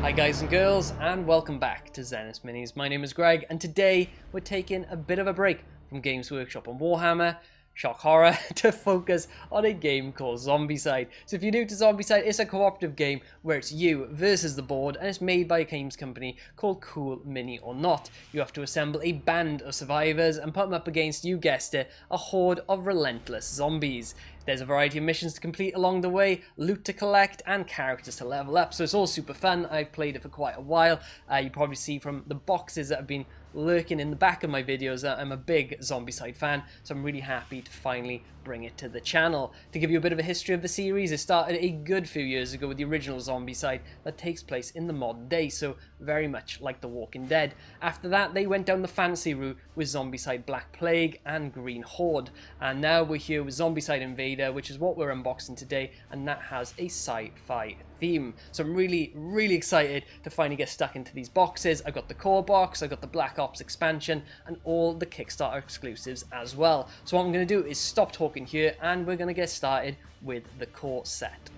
Hi guys and girls and welcome back to Xenus Minis. My name is Greg and today we're taking a bit of a break from Games Workshop on Warhammer, shock horror, to focus on a game called Zombicide. So if you're new to Zombicide, it's a cooperative game where it's you versus the board and it's made by a games company called Cool Mini or Not. You have to assemble a band of survivors and put them up against, you guessed it, a horde of relentless zombies. There's a variety of missions to complete along the way, loot to collect, and characters to level up. So it's all super fun. I've played it for quite a while. Uh, you probably see from the boxes that have been lurking in the back of my videos that I'm a big Zombicide fan, so I'm really happy to finally bring it to the channel. To give you a bit of a history of the series, it started a good few years ago with the original Zombicide that takes place in the modern day, so very much like The Walking Dead. After that, they went down the fancy route with Zombicide Black Plague and Green Horde, and now we're here with Zombicide Invader, which is what we're unboxing today, and that has a sci-fi theme. So I'm really, really excited to finally get stuck into these boxes. I've got the core box, I've got the Black Ops expansion, and all the Kickstarter exclusives as well. So what I'm going to do is stop talking here, and we're going to get started with the core set.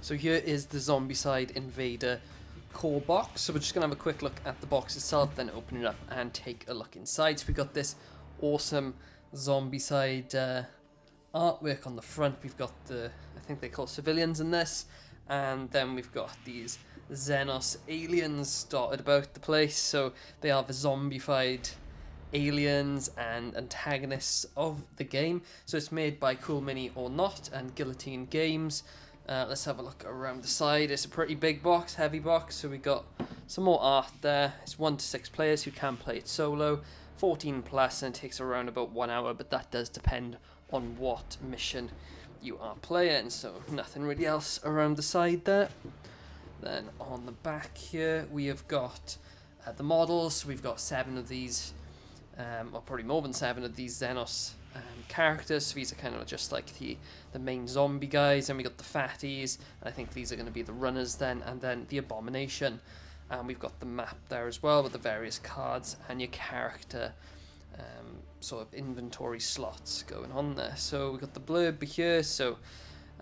So here is the Zombicide Invader core box. So we're just going to have a quick look at the box itself, then open it up and take a look inside. So we've got this awesome Zombicide uh, artwork on the front. We've got the, I think they call civilians in this. And then we've got these Xenos aliens dotted about the place. So they are the zombified aliens and antagonists of the game. So it's made by Cool Mini or Not and Guillotine Games. Uh, let's have a look around the side. It's a pretty big box, heavy box. So we got some more art there. It's one to six players who can play it solo. 14 plus and it takes around about one hour, but that does depend on what mission you are playing. So nothing really else around the side there. Then on the back here we have got uh, the models. We've got seven of these, um, or probably more than seven of these Xenos um, characters. So these are kind of just like the the main zombie guys. And we got the fatties. I think these are going to be the runners then, and then the abomination. And we've got the map there as well with the various cards and your character um, sort of inventory slots going on there. So we've got the blurb here. So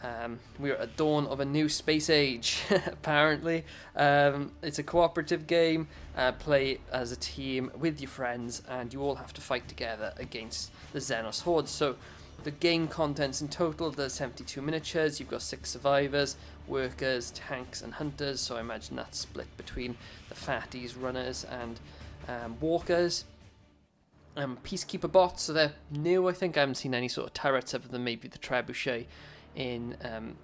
um, we're at dawn of a new space age, apparently. Um, it's a cooperative game. Uh, play as a team with your friends, and you all have to fight together against the Xenos Horde. So, the game contents in total there's 72 miniatures. You've got six survivors, workers, tanks, and hunters. So, I imagine that's split between the fatties, runners, and um, walkers. Um, Peacekeeper bots, so they're new, I think. I haven't seen any sort of turrets other than maybe the trebuchet in um,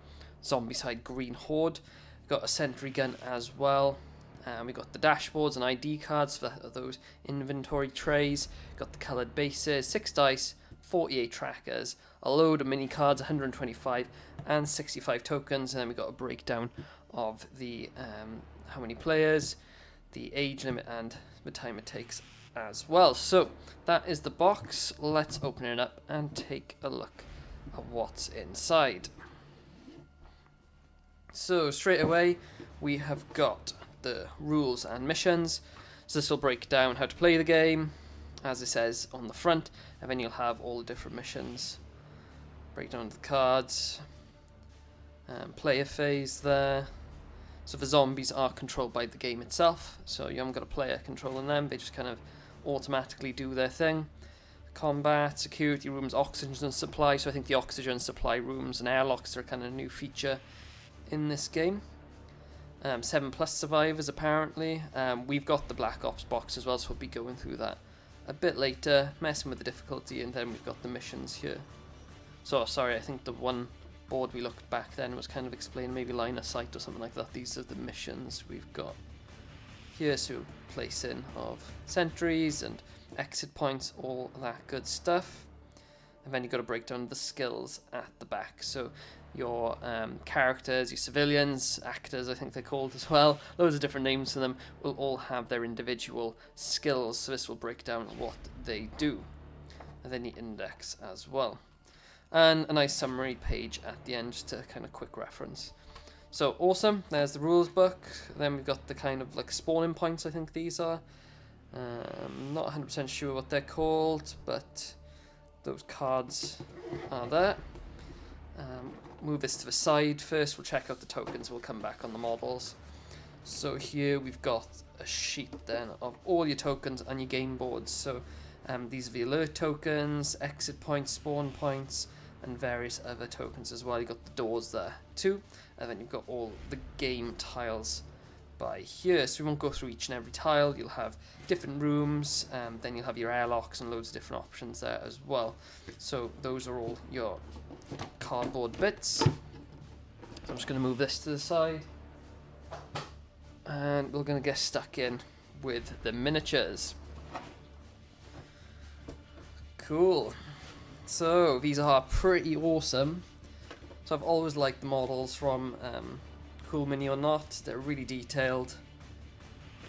Zombicide Green Horde. Got a sentry gun as well. Um, we got the dashboards and ID cards for those inventory trays. Got the coloured bases, 6 dice, 48 trackers, a load of mini cards, 125, and 65 tokens. And then we got a breakdown of the um, how many players, the age limit, and the time it takes as well. So that is the box. Let's open it up and take a look at what's inside. So straight away we have got the rules and missions. So this will break down how to play the game, as it says on the front, and then you'll have all the different missions. Break down the cards, um, player phase there. So the zombies are controlled by the game itself, so you haven't got a player controlling them, they just kind of automatically do their thing. Combat, security rooms, oxygen and supply, so I think the oxygen supply rooms and airlocks are kind of a new feature in this game. Um, 7 plus survivors apparently. Um, we've got the Black Ops box as well, so we'll be going through that a bit later, messing with the difficulty, and then we've got the missions here. So, sorry, I think the one board we looked back then was kind of explaining maybe line of sight or something like that. These are the missions we've got here, so placing of sentries and exit points, all that good stuff. And then you've got to break down the skills at the back. So your um, characters, your civilians, actors, I think they're called as well, loads of different names for them, will all have their individual skills. So this will break down what they do. And then the index as well. And a nice summary page at the end, just a kind of quick reference. So awesome, there's the rules book. Then we've got the kind of like spawning points, I think these are. Um, not 100% sure what they're called, but those cards are there. Um, move this to the side first. We'll check out the tokens. We'll come back on the models. So here we've got a sheet then of all your tokens and your game boards. So um, these are the alert tokens, exit points, spawn points, and various other tokens as well. You've got the doors there too, and then you've got all the game tiles by here. So we won't go through each and every tile. You'll have different rooms, um, then you'll have your airlocks and loads of different options there as well. So those are all your cardboard bits. So I'm just going to move this to the side. And we're going to get stuck in with the miniatures. Cool. So these are pretty awesome. So I've always liked the models from um, Cool Mini or Not. They're really detailed.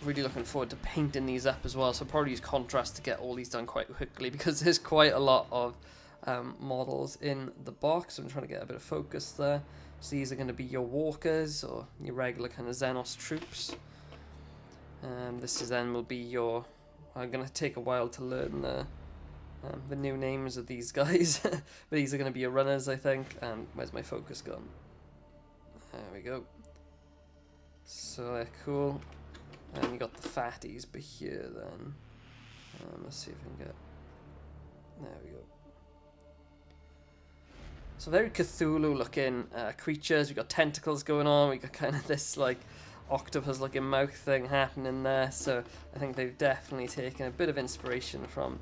Really looking forward to painting these up as well. So I'll probably use contrast to get all these done quite quickly because there's quite a lot of um, models in the box. I'm trying to get a bit of focus there. So these are going to be your walkers or your regular kind of Xenos troops. Um, this is then will be your. I'm going to take a while to learn the um, the new names of these guys, but these are going to be your runners, I think. And where's my focus gone? There we go. So they're cool. And you got the fatties, but here then. Um, let's see if we can get. There we go. So very Cthulhu looking uh, creatures. We've got tentacles going on. We've got kind of this like octopus looking mouth thing happening there. So I think they've definitely taken a bit of inspiration from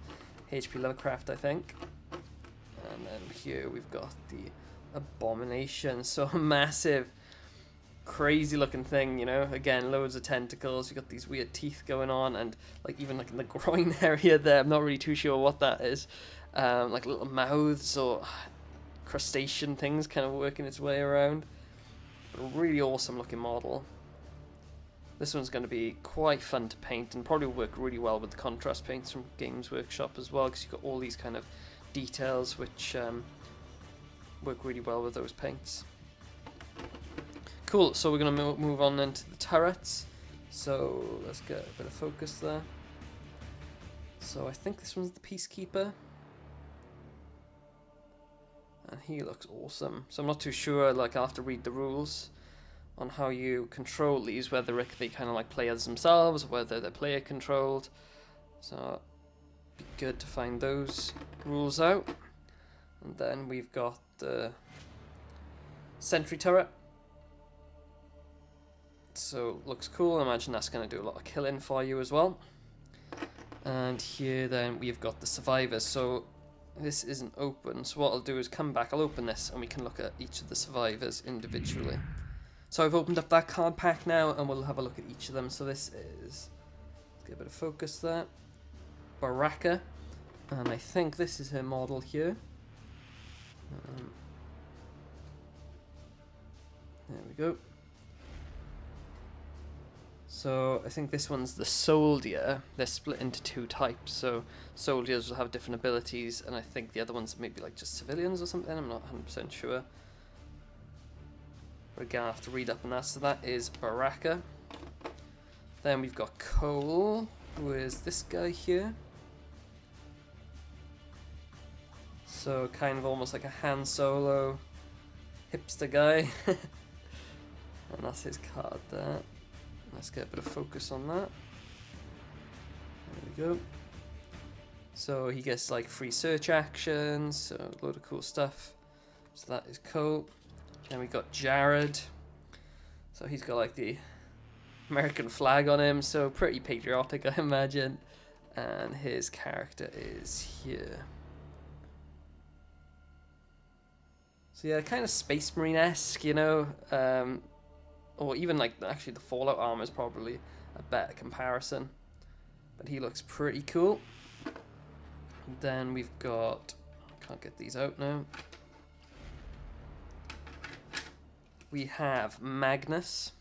H.P. Lovecraft, I think. And then here we've got the abomination. So massive, crazy looking thing, you know. Again, loads of tentacles. You've got these weird teeth going on, and like even like in the groin area there. I'm not really too sure what that is. Um, like little mouths or crustacean things kind of working its way around. But a really awesome looking model. This one's going to be quite fun to paint and probably work really well with the contrast paints from Games Workshop as well because you've got all these kind of details which um, work really well with those paints. Cool, so we're going to move on then to the turrets. So let's get a bit of focus there. So I think this one's the Peacekeeper and he looks awesome. So I'm not too sure, like I'll have to read the rules on how you control these, whether be kind of like players themselves, whether they're player controlled. So be good to find those rules out. And then we've got the sentry turret. So looks cool. I imagine that's going to do a lot of killing for you as well. And here then we've got the survivors. So this isn't open, so what I'll do is come back, I'll open this, and we can look at each of the survivors individually. So I've opened up that card pack now, and we'll have a look at each of them. So this is, let's get a bit of focus there, Baraka, and I think this is her model here. Um, there we go. So I think this one's the soldier. They're split into two types. So soldiers will have different abilities, and I think the other ones maybe like just civilians or something. I'm not 100% sure. We're gonna have to read up on that. So that is Baraka. Then we've got Cole, who is this guy here. So kind of almost like a Han Solo hipster guy. and that's his card there. Let's get a bit of focus on that. There we go. So he gets like free search actions, so a load of cool stuff. So that is cool. Then we got Jared. So he's got like the American flag on him, so pretty patriotic, I imagine. And his character is here. So yeah, kind of Space Marine esque, you know. Um, or even like actually the Fallout armor is probably a better comparison. But he looks pretty cool. Then we've got, can't get these out now. We have Magnus.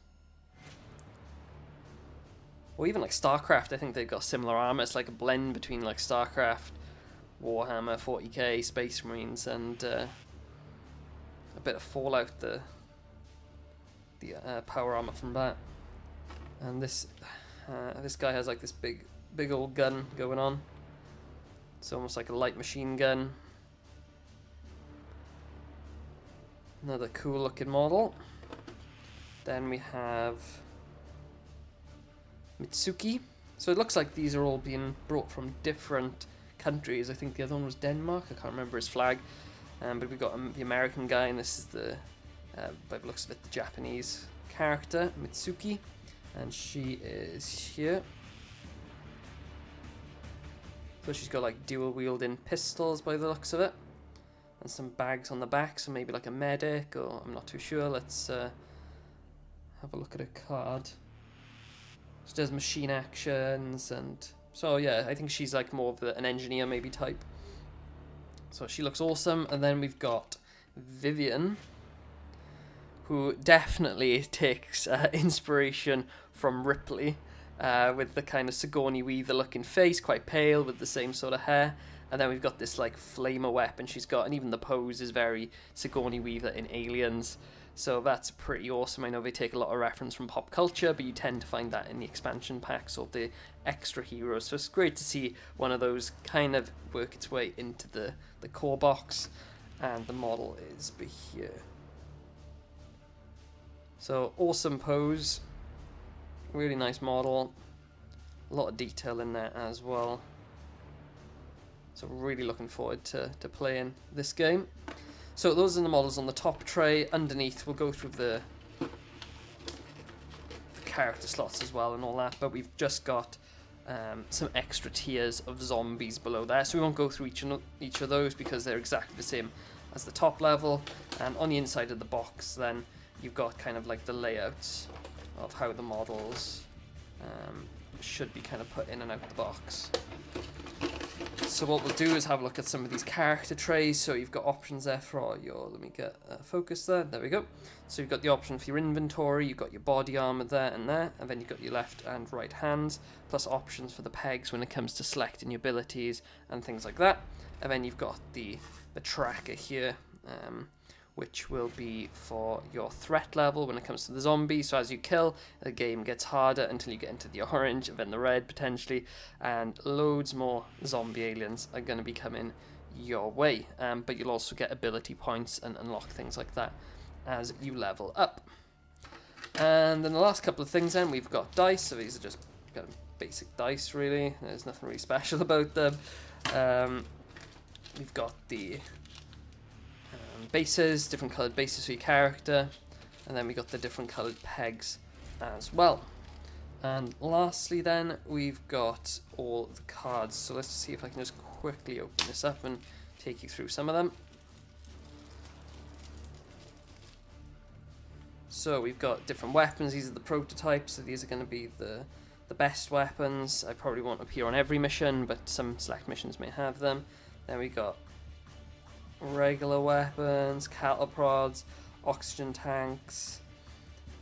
Or even like StarCraft, I think they've got similar armor. It's like a blend between like StarCraft, Warhammer, 40k, Space Marines, and uh, a bit of Fallout. The the uh, power armor from that. And this uh, this guy has like this big big old gun going on. It's almost like a light machine gun. Another cool looking model. Then we have Mitsuki. So it looks like these are all being brought from different countries. I think the other one was Denmark. I can't remember his flag. Um, but we've got um, the American guy, and this is the, uh, by the looks of it, the Japanese character, Mitsuki. And she is here. So she's got like dual wielding pistols by the looks of it. And some bags on the back, so maybe like a medic, or I'm not too sure. Let's uh, have a look at her card. She does machine actions, and so yeah, I think she's like more of the, an engineer maybe type. So she looks awesome. And then we've got Vivian, who definitely takes uh, inspiration from Ripley. Uh, with the kind of Sigourney Weaver looking face, quite pale, with the same sort of hair. And then we've got this like flamer weapon she's got, and even the pose is very Sigourney Weaver in Aliens. So that's pretty awesome. I know they take a lot of reference from pop culture, but you tend to find that in the expansion packs or the extra heroes. So it's great to see one of those kind of work its way into the, the core box. And the model is here. So awesome pose. Really nice model. A lot of detail in there as well. So really looking forward to, to playing this game. So those are the models on the top tray. Underneath, we'll go through the, the character slots as well and all that. But we've just got um, some extra tiers of zombies below there. So we won't go through each, each of those because they're exactly the same as the top level. And on the inside of the box, then, you've got kind of like the layouts of how the models um, should be kind of put in and out the box. So what we'll do is have a look at some of these character trays. So you've got options there for your, let me get uh, focus there, there we go. So you've got the option for your inventory, you've got your body armor there and there, and then you've got your left and right hands, plus options for the pegs when it comes to selecting your abilities and things like that. And then you've got the, the tracker here, um, which will be for your threat level when it comes to the zombie. So as you kill, the game gets harder until you get into the orange, and then the red potentially, and loads more zombie aliens are going to be coming your way. Um, but you'll also get ability points and unlock things like that as you level up. And then the last couple of things then, we've got dice, so these are just kind of basic dice really, there's nothing really special about them. Um, we've got the bases, different coloured bases for your character, and then we got the different coloured pegs as well. And lastly then, we've got all the cards. So let's see if I can just quickly open this up and take you through some of them. So we've got different weapons. These are the prototypes. So these are going to be the the best weapons. I probably won't appear on every mission, but some select missions may have them. Then we got regular weapons, cattle prods, oxygen tanks,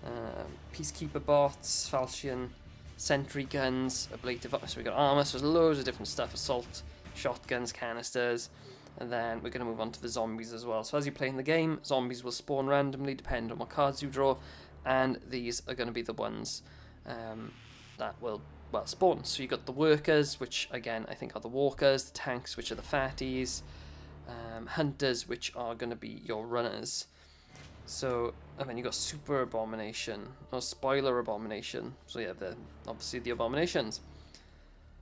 um, peacekeeper bots, falchion, sentry guns, ablative. So we got armor. So there's loads of different stuff: assault, shotguns, canisters, and then we're going to move on to the zombies as well. So as you play in the game, zombies will spawn randomly, depending on what cards you draw, and these are going to be the ones um, that will well spawn. So you got the workers, which again I think are the walkers, the tanks, which are the fatties um, hunters, which are going to be your runners. So, and then you got super abomination or spoiler abomination. So yeah, the obviously the abominations.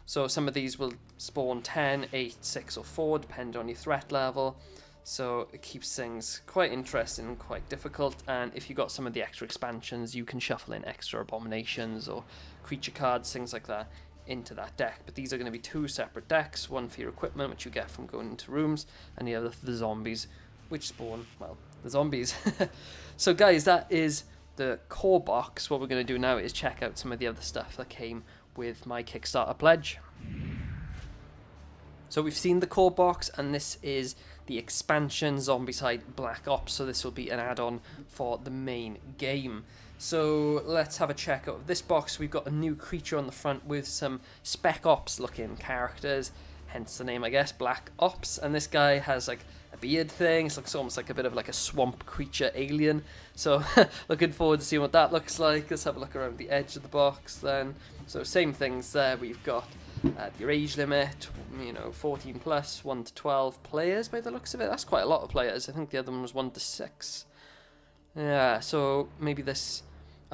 So some of these will spawn 10, 8, 6 or 4 depending on your threat level. So it keeps things quite interesting and quite difficult. And if you got some of the extra expansions, you can shuffle in extra abominations or creature cards, things like that into that deck. But these are going to be two separate decks, one for your equipment, which you get from going into rooms, and the other for the zombies, which spawn, well, the zombies. so guys, that is the core box. What we're going to do now is check out some of the other stuff that came with my Kickstarter pledge. So we've seen the core box, and this is the expansion Zombicide Black Ops, so this will be an add-on for the main game. So let's have a check out of this box. We've got a new creature on the front with some Spec Ops looking characters, hence the name I guess, Black Ops. And this guy has like a beard thing, it looks almost like a bit of like a swamp creature alien. So looking forward to seeing what that looks like. Let's have a look around the edge of the box then. So same things there, we've got uh, your age limit, you know, 14 plus, 1 to 12 players by the looks of it. That's quite a lot of players. I think the other one was 1 to 6. Yeah, so maybe this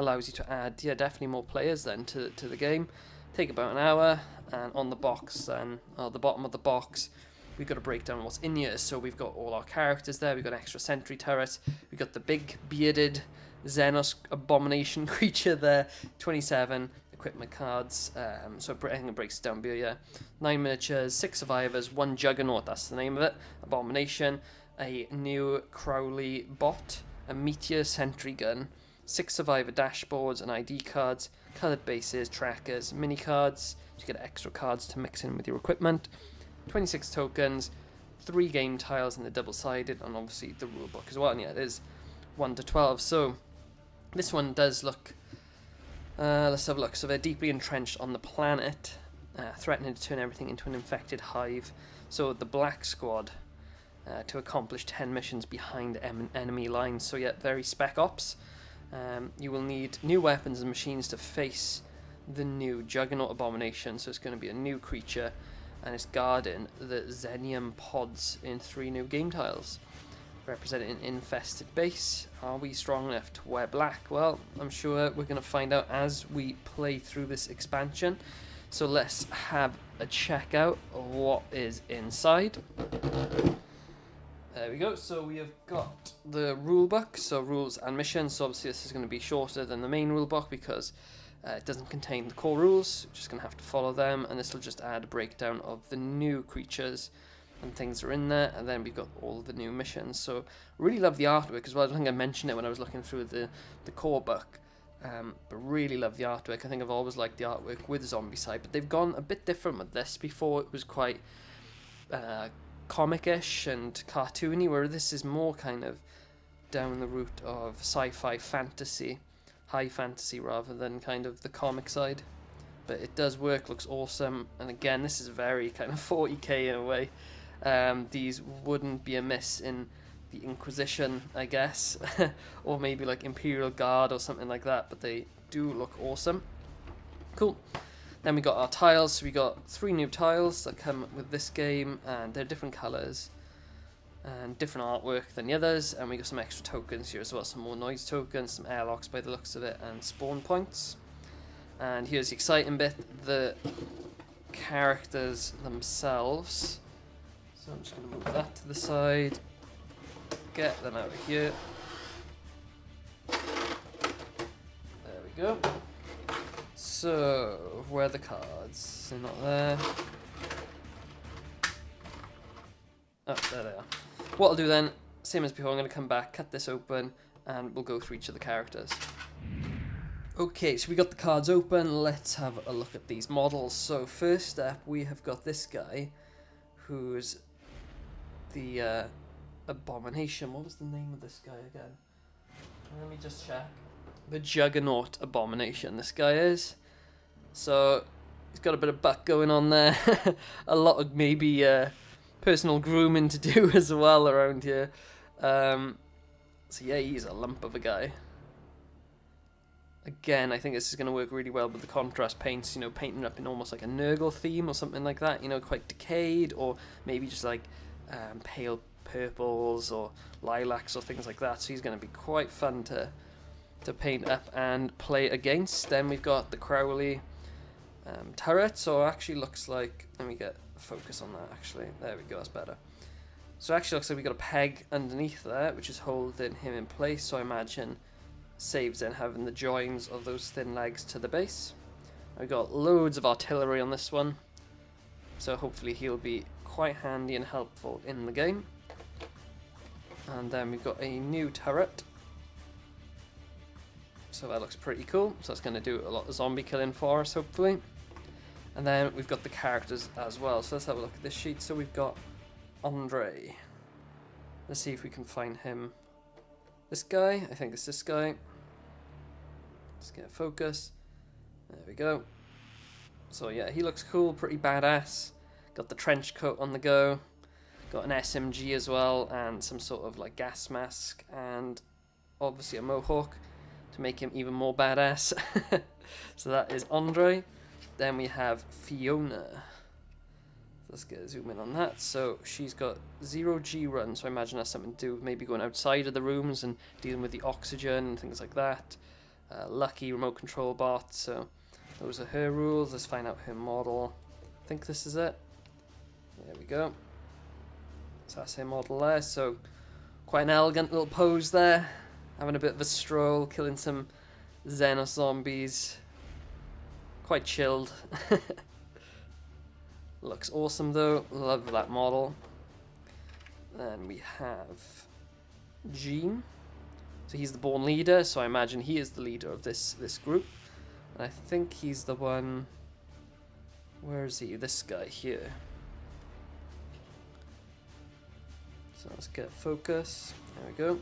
allows you to add, yeah, definitely more players then to, to the game. Take about an hour, and on the box, and uh, the bottom of the box, we've got a breakdown of what's in here. So we've got all our characters there, we've got an extra sentry turret, we've got the big bearded Xenos abomination creature there, 27 equipment cards. Um, so I think it breaks it down. Yeah, nine miniatures, six survivors, one juggernaut. That's the name of it. Abomination, a new Crowley bot, a meteor sentry gun, six survivor dashboards and ID cards, colored bases, trackers, mini cards. You get extra cards to mix in with your equipment. 26 tokens, three game tiles and the double sided, and obviously the rule book as well. And yeah, there's 1 to 12. So this one does look. Uh, let's have a look. So they're deeply entrenched on the planet, uh, threatening to turn everything into an infected hive. So the Black Squad uh, to accomplish 10 missions behind em- enemy lines. So, yeah, very spec ops. Um, you will need new weapons and machines to face the new Juggernaut Abomination. So, it's going to be a new creature and it's guarding the Xenium pods in three new game tiles representing an infested base. Are we strong enough to wear black? Well, I'm sure we're going to find out as we play through this expansion. So let's have a check out of what is inside. There we go. So we have got the rule book, so rules and missions. So obviously this is going to be shorter than the main rule book because uh, it doesn't contain the core rules. We're just going to have to follow them, and this will just add a breakdown of the new creatures and things are in there, and then we've got all the new missions. So really love the artwork as well. I think I mentioned it when I was looking through the the core book. Um, but really love the artwork. I think I've always liked the artwork with Zombicide, but they've gone a bit different with this. Before it was quite uh, comic-ish and cartoony, where this is more kind of down the route of sci-fi fantasy, high fantasy rather than kind of the comic side. But it does work, looks awesome, and again, this is very kind of 40k in a way. Um, these wouldn't be amiss in the Inquisition, I guess, or maybe like Imperial Guard or something like that, but they do look awesome. Cool. Then we got our tiles. So we got three new tiles that come with this game, and they're different colours and different artwork than the others. And we got some extra tokens here as well, some more noise tokens, some airlocks by the looks of it, and spawn points. And here's the exciting bit: the characters themselves. So I'm just going to move that to the side, get them out of here. There we go. So, where are the cards? They're not there. Oh, there they are. What I'll do then, same as before, I'm going to come back, cut this open, and we'll go through each of the characters. Okay, so we got the cards open. Let's have a look at these models. So first up, we have got this guy, who's the uh, Abomination. What was the name of this guy again? Let me just check. The Juggernaut Abomination, this guy is. So, he's got a bit of butt going on there. a lot of maybe uh, personal grooming to do as well around here. Um, so, yeah, he's a lump of a guy. Again, I think this is going to work really well with the contrast paints, you know, painting up in almost like a Nurgle theme or something like that, you know, quite decayed, or maybe just like um, pale purples or lilacs or things like that. So he's going to be quite fun to to paint up and play against. Then we've got the Crowley um, turret. So actually looks like let me get focus on that. Actually, there we go. That's better. So actually looks like we got a peg underneath there, which is holding him in place. So I imagine saves in having the joins of those thin legs to the base. We've got loads of artillery on this one. So hopefully he'll be quite handy and helpful in the game. And then we've got a new turret. So that looks pretty cool. So that's going to do a lot of zombie killing for us, hopefully. And then we've got the characters as well. So let's have a look at this sheet. So we've got Andre. Let's see if we can find him. This guy, I think it's this guy. Let's get a focus. There we go. So yeah, he looks cool, pretty badass. Got the trench coat on the go. Got an SMG as well, and some sort of like gas mask, and obviously a mohawk to make him even more badass. so that is Andre. Then we have Fiona. Let's get a zoom in on that. So she's got zero G run, so I imagine that's something to do with maybe going outside of the rooms and dealing with the oxygen and things like that. uh, lucky remote control bot. So those are her rules. Let's find out her model. I think this is it. There we go. So that's her model there. So quite an elegant little pose there. Having a bit of a stroll, killing some Xenos zombies. Quite chilled. Looks awesome though. Love that model. Then we have Gene. So he's the born leader, so I imagine he is the leader of this this group. And I think he's the one where is he? This guy here. So let's get focus. There we go.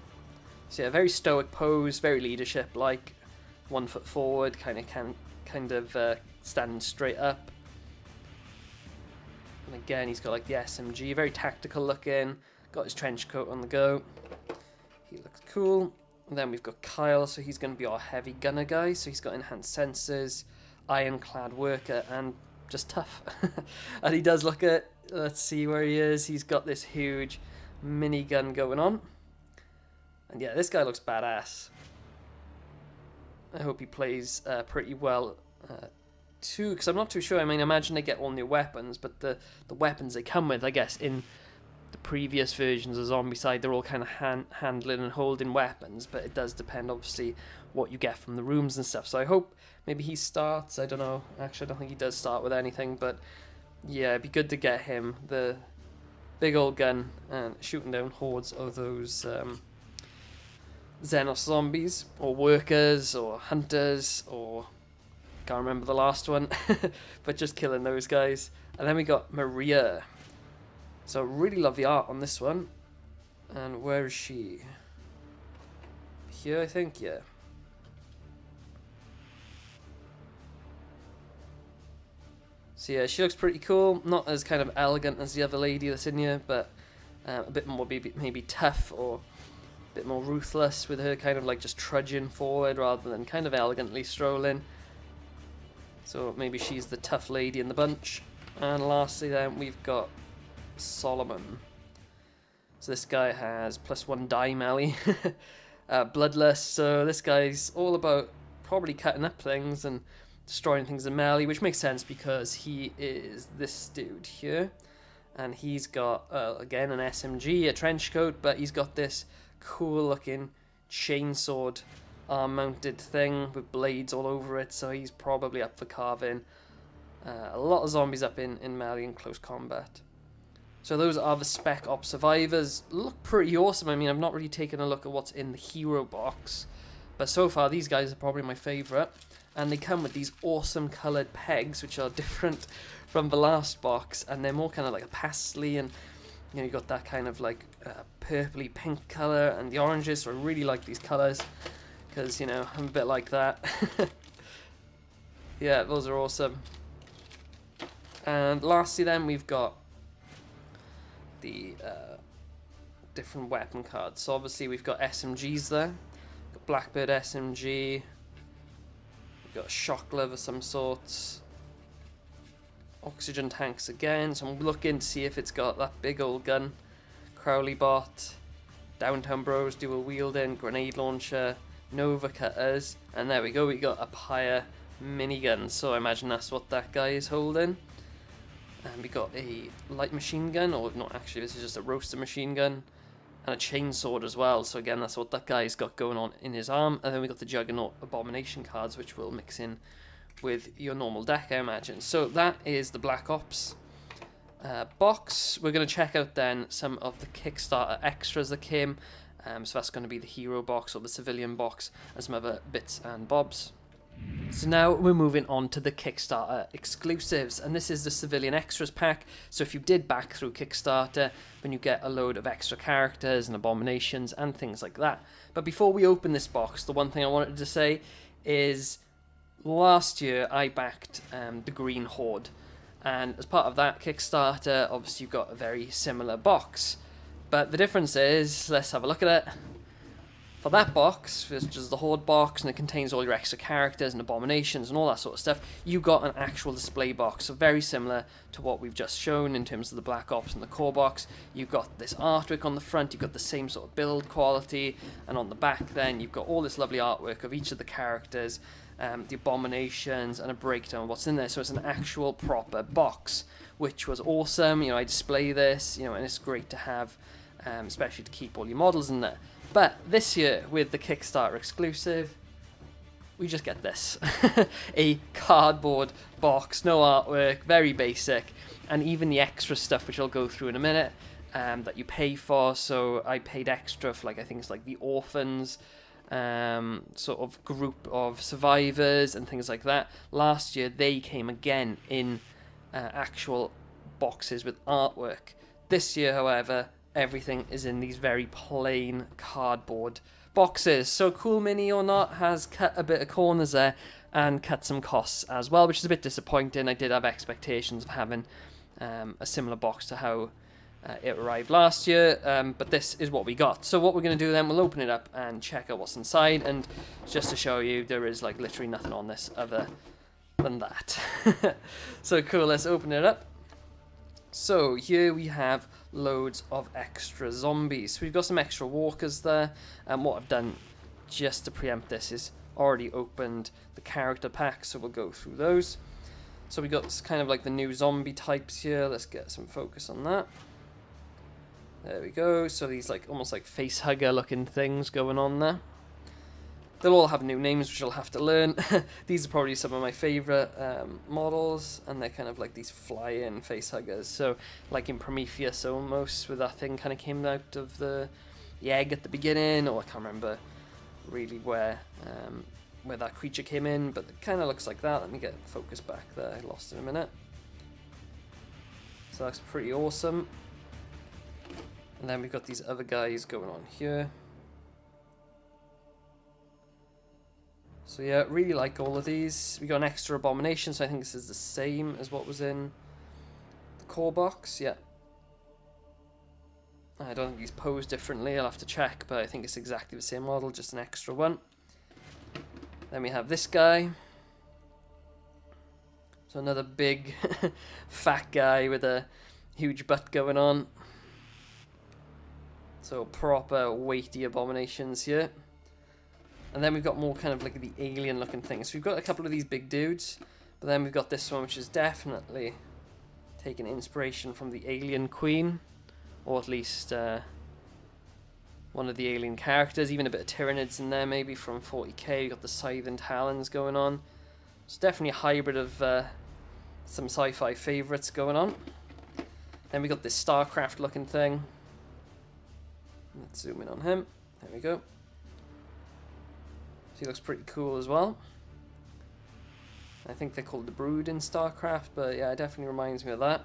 So yeah, very stoic pose, very leadership like, one foot forward, kind of can kind of uh, standing straight up. And again, he's got like the SMG, very tactical looking. Got his trench coat on the go. He looks cool. And then we've got Kyle, so he's going to be our heavy gunner guy. So he's got enhanced sensors, ironclad worker, and just tough. and he does look at, let's see where he is. He's got this huge minigun going on. And yeah, this guy looks badass. I hope he plays uh, pretty well uh, too, because I'm not too sure. I mean, I imagine they get all new weapons, but the, the weapons they come with, I guess, in the previous versions of Zombicide, they're all kind of hand, handling and holding weapons, but it does depend, obviously, what you get from the rooms and stuff. So I hope maybe he starts. I don't know. Actually, I don't think he does start with anything, but yeah, it'd be good to get him the big old gun and shooting down hordes of those um, Xenos zombies, or workers, or hunters, or can't remember the last one, but just killing those guys. And then we got Maria. So I really love the art on this one. And where is she? Here, I think, yeah. So yeah, she looks pretty cool. Not as kind of elegant as the other lady that's in here, but uh, a bit more maybe, maybe tough or bit more ruthless with her kind of like just trudging forward rather than kind of elegantly strolling. So maybe she's the tough lady in the bunch. And lastly then we've got Solomon. So this guy has plus one die melee, uh, bloodless. So this guy's all about probably cutting up things and destroying things in melee, which makes sense because he is this dude here. And he's got, uh, again, an SMG, a trench coat, but he's got this cool looking chainsword arm mounted thing with blades all over it. So he's probably up for carving uh, a lot of zombies up in, in melee and close combat. So those are the Spec Op survivors. Look pretty awesome. I mean, I've not really taken a look at what's in the hero box. But so far, these guys are probably my favourite. And they come with these awesome coloured pegs, which are different from the last box. And they're more kind of like a pastely and, you know, you got that kind of like uh, purpley pink colour and the oranges. So I really like these colours because, you know, I'm a bit like that. yeah, those are awesome. And lastly then, we've got the uh, different weapon cards. So obviously we've got SMGs there. Got Blackbird SMG. We've got a shock glove of some sorts. Oxygen tanks again. So I'm looking to see if it's got that big old gun. Crowley bot. Downtown Bros dual wielding. Grenade launcher. Nova cutters. And there we go. We got a Pyre minigun. So I imagine that's what that guy is holding. And we got a light machine gun, or not actually, this is just a roaster machine gun, and a chainsword as well. So again, that's what that guy's got going on in his arm. And then we got the Juggernaut Abomination cards, which will mix in with your normal deck, I imagine. So that is the Black Ops uh, box. We're going to check out then some of the Kickstarter extras that came. Um, so that's going to be the hero box or the civilian box and some other bits and bobs. So now we're moving on to the Kickstarter exclusives, and this is the Civilian Extras pack. So if you did back through Kickstarter, then you get a load of extra characters and abominations and things like that. But before we open this box, the one thing I wanted to say is last year I backed um, the Green Horde, and as part of that Kickstarter, obviously you've got a very similar box. But the difference is, let's have a look at it. For that box, which is the Horde box, and it contains all your extra characters and abominations and all that sort of stuff, you got an actual display box. So very similar to what we've just shown in terms of the Black Ops and the core box. You've got this artwork on the front, you've got the same sort of build quality, and on the back then you've got all this lovely artwork of each of the characters, um, the abominations, and a breakdown of what's in there. So it's an actual proper box, which was awesome. You know, I display this, you know, and it's great to have, um, especially to keep all your models in there. But this year, with the Kickstarter exclusive, we just get this. a cardboard box, no artwork, very basic, and even the extra stuff, which I'll go through in a minute, um, that you pay for. So I paid extra for, like, I think it's like the orphans um, sort of group of survivors and things like that. Last year, they came again in uh, actual boxes with artwork. This year, however, everything is in these very plain cardboard boxes. So Cool Mini or not has cut a bit of corners there and cut some costs as well, which is a bit disappointing. I did have expectations of having um, a similar box to how uh, it arrived last year, um, but this is what we got. So what we're going to do then, we'll open it up and check out what's inside, and just to show you, there is like literally nothing on this other than that. so cool, let's open it up. So here we have loads of extra zombies. We've got some extra walkers there. And what I've done just to preempt this is already opened the character pack. So we'll go through those. So we got kind of like the new zombie types here. Let's get some focus on that. There we go. So these like almost like face hugger looking things going on there. They'll all have new names, which I'll have to learn. these are probably some of my favourite um, models, and they're kind of like these fly-in face huggers. So, like in Prometheus almost, where that thing kind of came out of the, the egg at the beginning, or I can't remember really where um, where that creature came in, but it kind of looks like that. Let me get focus back there. I lost in a minute. So that's pretty awesome. And then we've got these other guys going on here. So yeah, really like all of these. We got an extra abomination, so I think this is the same as what was in the core box. Yeah. I don't think he's posed differently, I'll have to check, but I think it's exactly the same model, just an extra one. Then we have this guy. So another big, fat guy with a huge butt going on. So proper weighty abominations here. And then we've got more kind of like the alien looking things. So we've got a couple of these big dudes. But then we've got this one which is definitely taking inspiration from the alien queen. Or at least uh, one of the alien characters. Even a bit of Tyranids in there maybe from 40k. We've got the Scythe and Talons going on. It's definitely a hybrid of uh, some sci-fi favourites going on. Then we got this StarCraft looking thing. Let's zoom in on him. There we go. He looks pretty cool as well. I think they're called the Brood in StarCraft, but yeah, it definitely reminds me of that.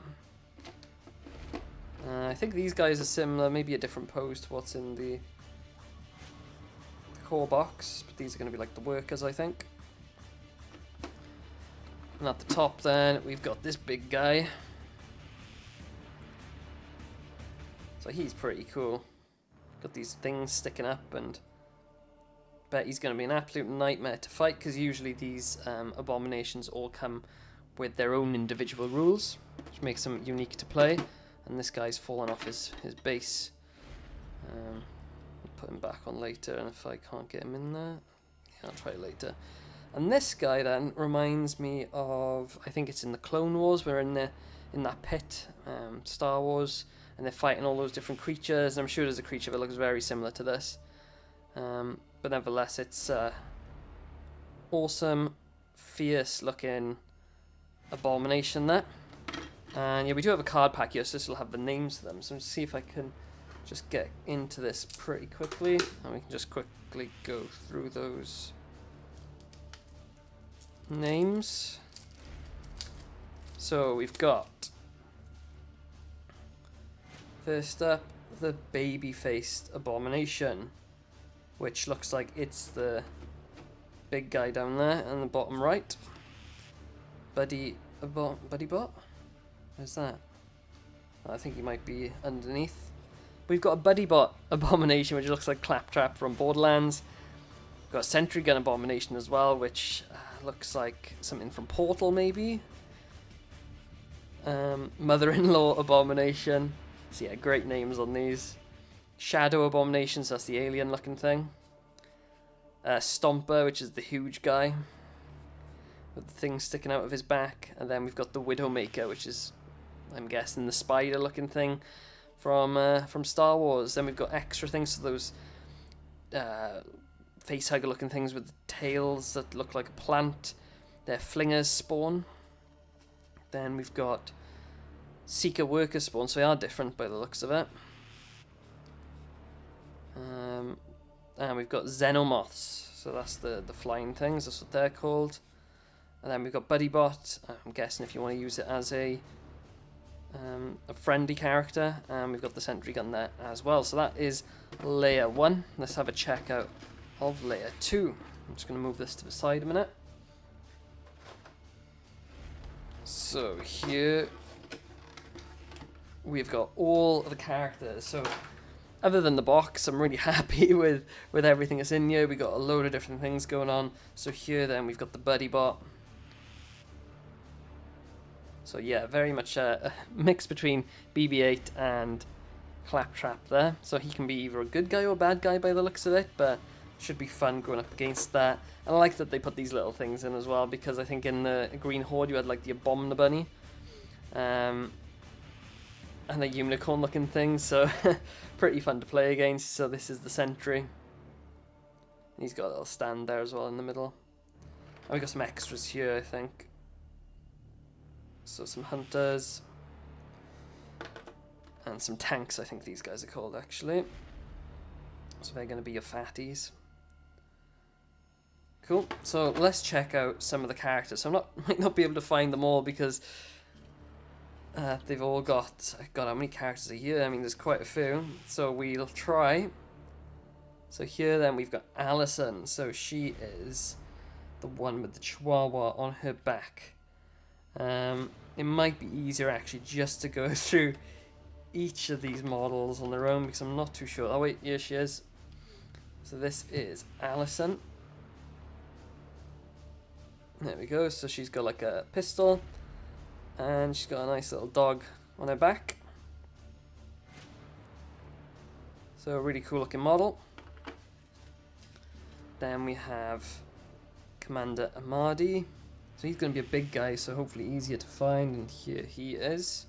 Uh, I think these guys are similar, maybe a different pose to what's in the, the core box, but these are going to be like the workers, I think. And at the top then, we've got this big guy. So he's pretty cool. Got these things sticking up and bet he's going to be an absolute nightmare to fight because usually these um, abominations all come with their own individual rules, which makes them unique to play. And this guy's fallen off his, his base. Um, put him back on later, and if I can't get him in there, yeah, I'll try later. And this guy then reminds me of, I think it's in the Clone Wars, we're in the in that pit, um, Star Wars, and they're fighting all those different creatures, and I'm sure there's a creature that looks very similar to this. Um, but nevertheless, it's uh, awesome, fierce looking abomination there. And yeah, we do have a card pack here, so this will have the names of them. So let's see if I can just get into this pretty quickly. And we can just quickly go through those names. So we've got, first up, the baby-faced abomination which looks like it's the big guy down there in the bottom right. Buddy, Buddy Bot? Where's that? I think he might be underneath. We've got a Buddy Bot Abomination, which looks like Claptrap from Borderlands. We've got a Sentry Gun Abomination as well, which uh, looks like something from Portal, maybe. Um, Mother-in-law Abomination. So yeah, great names on these. Shadow Abominations, that's the alien-looking thing. Uh, Stomper, which is the huge guy with the thing sticking out of his back, and then we've got the Widowmaker, which is, I'm guessing, the spider-looking thing from uh, from Star Wars. Then we've got extra things, so those uh, facehugger-looking things with tails that look like a plant. They're flingers spawn. Then we've got Seeker worker spawn, so they are different by the looks of it. Um, and we've got Xenomoths, so that's the, the flying things, that's what they're called. And then we've got Buddybot, I'm guessing if you want to use it as a um, a friendly character, and we've got the sentry gun there as well. So that is layer 1. Let's have a check out of layer 2. I'm just going to move this to the side a minute. So here we've got all the characters. So other than the box, I'm really happy with, with everything that's in here. We've got a load of different things going on. So here then we've got the Buddy Bot. So yeah, very much a, a mix between BB-8 and Claptrap there. So he can be either a good guy or a bad guy by the looks of it, but should be fun going up against that. And I like that they put these little things in as well, because I think in the Green Horde you had like the Abominabunny. Um, and the unicorn looking thing, so pretty fun to play against. So this is the sentry. He's got a little stand there as well in the middle. And we got some extras here, I think. So some hunters. And some tanks, I think these guys are called actually. So they're going to be your fatties. Cool. So let's check out some of the characters. So I'm not might not be able to find them all because uh, they've all got, God, how many characters are here? I mean, there's quite a few. So we'll try. So here then we've got Allison. So she is the one with the chihuahua on her back. Um, it might be easier actually just to go through each of these models on their own because I'm not too sure. Oh wait, here she is. So this is Allison. There we go. So she's got like a pistol and she's got a nice little dog on her back. So a really cool looking model. Then we have Commander Amadi. So he's going to be a big guy, so hopefully easier to find, and here he is.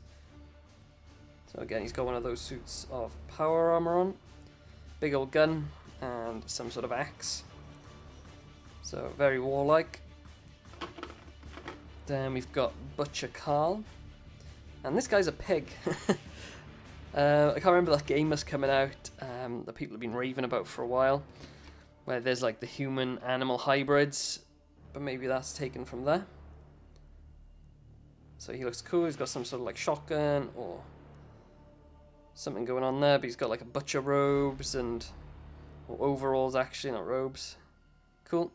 So again, he's got one of those suits of power armor on. Big old gun, and some sort of axe. So very warlike. Then we've got Butcher Carl. And this guy's a pig. uh, I can't remember that game was coming out um, that people have been raving about for a while. Where there's like the human animal hybrids. But maybe that's taken from there. So he looks cool. He's got some sort of like shotgun or something going on there. But he's got like a butcher robes and overalls actually, not robes. Cool.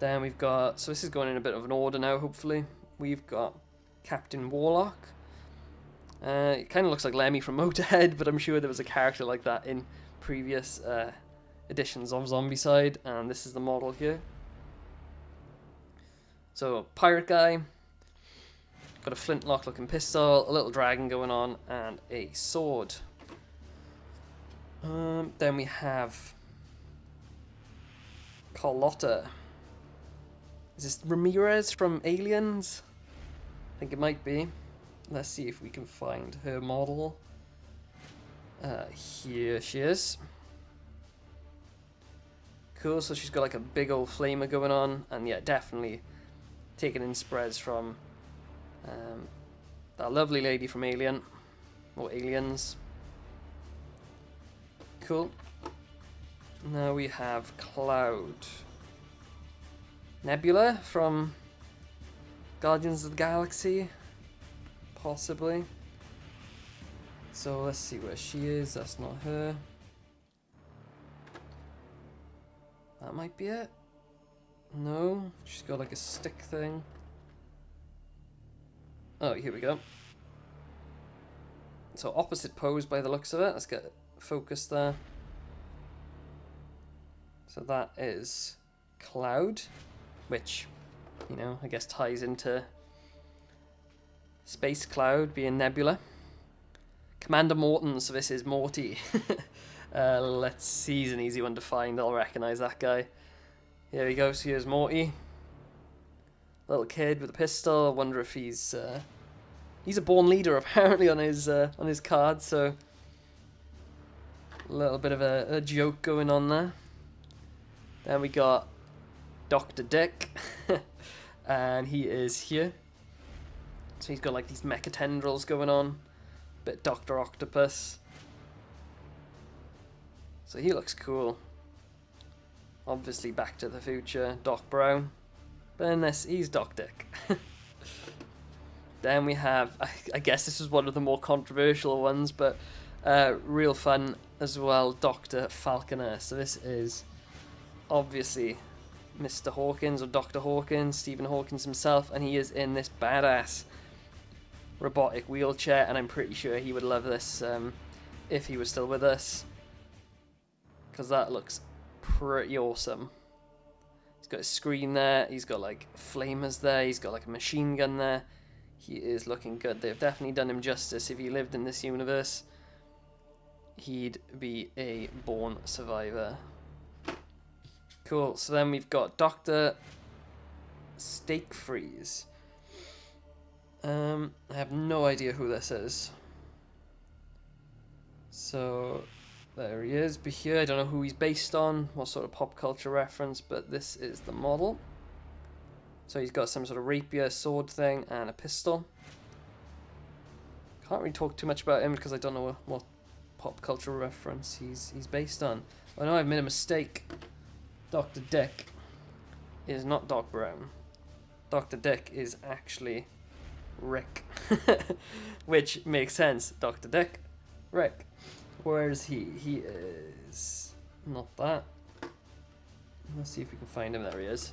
Then we've got, so this is going in a bit of an order now, hopefully. We've got Captain Warlock. Uh, it kind of looks like Lemmy from Motorhead, but I'm sure there was a character like that in previous uh, editions of Zombicide, and this is the model here. So, pirate guy, got a flintlock looking pistol, a little dragon going on, and a sword. Um, then we have Carlotta. Is this Ramirez from Aliens? I think it might be. Let's see if we can find her model. Uh, here she is. Cool, so she's got like a big old flamer going on, and yeah, definitely taking in spreads from um, that lovely lady from Alien, or Aliens. Cool. Now we have Cloud. Nebula from Guardians of the Galaxy, possibly. So let's see where she is. That's not her. That might be it. No, she's got like a stick thing. Oh, here we go. So opposite pose by the looks of it. Let's get focus there. So that is Cloud, which, you know, I guess ties into Space Cloud being Nebula. Commander Morton, so this is Morty. uh, let's see, he's an easy one to find. I'll recognise that guy. Here we go, so here's Morty. Little kid with a pistol. Wonder if he's... Uh, he's a born leader, apparently, on his uh, on his card, so... A little bit of a, a joke going on there. Then we got Dr. Dick. and he is here. So he's got like these mecha tendrils going on. Bit Dr. Octopus. So he looks cool. Obviously Back to the Future, Doc Brown. But in this, he's Doc Dick. then we have, I, guess this is one of the more controversial ones, but uh, real fun as well, Dr. Falconer. So this is obviously Mr. Hawkins or Dr. Hawkins, Stephen Hawkins himself, and he is in this badass robotic wheelchair, and I'm pretty sure he would love this um, if he was still with us. Because that looks pretty awesome. He's got a screen there, he's got like flamers there, he's got like a machine gun there. He is looking good. They've definitely done him justice. If he lived in this universe, he'd be a born survivor. Cool, so then we've got Dr. Steak Freeze. Um, I have no idea who this is. So, there he is. But here, I don't know who he's based on, what sort of pop culture reference, but this is the model. So he's got some sort of rapier, sword thing, and a pistol. Can't really talk too much about him because I don't know what, what pop culture reference he's he's based on. I know I've made a mistake. Dr. Dick is not Doc Brown. Dr. Dick is actually Rick. Which makes sense. Dr. Dick, Rick. Where is he? He is not that. Let's see if we can find him. There he is.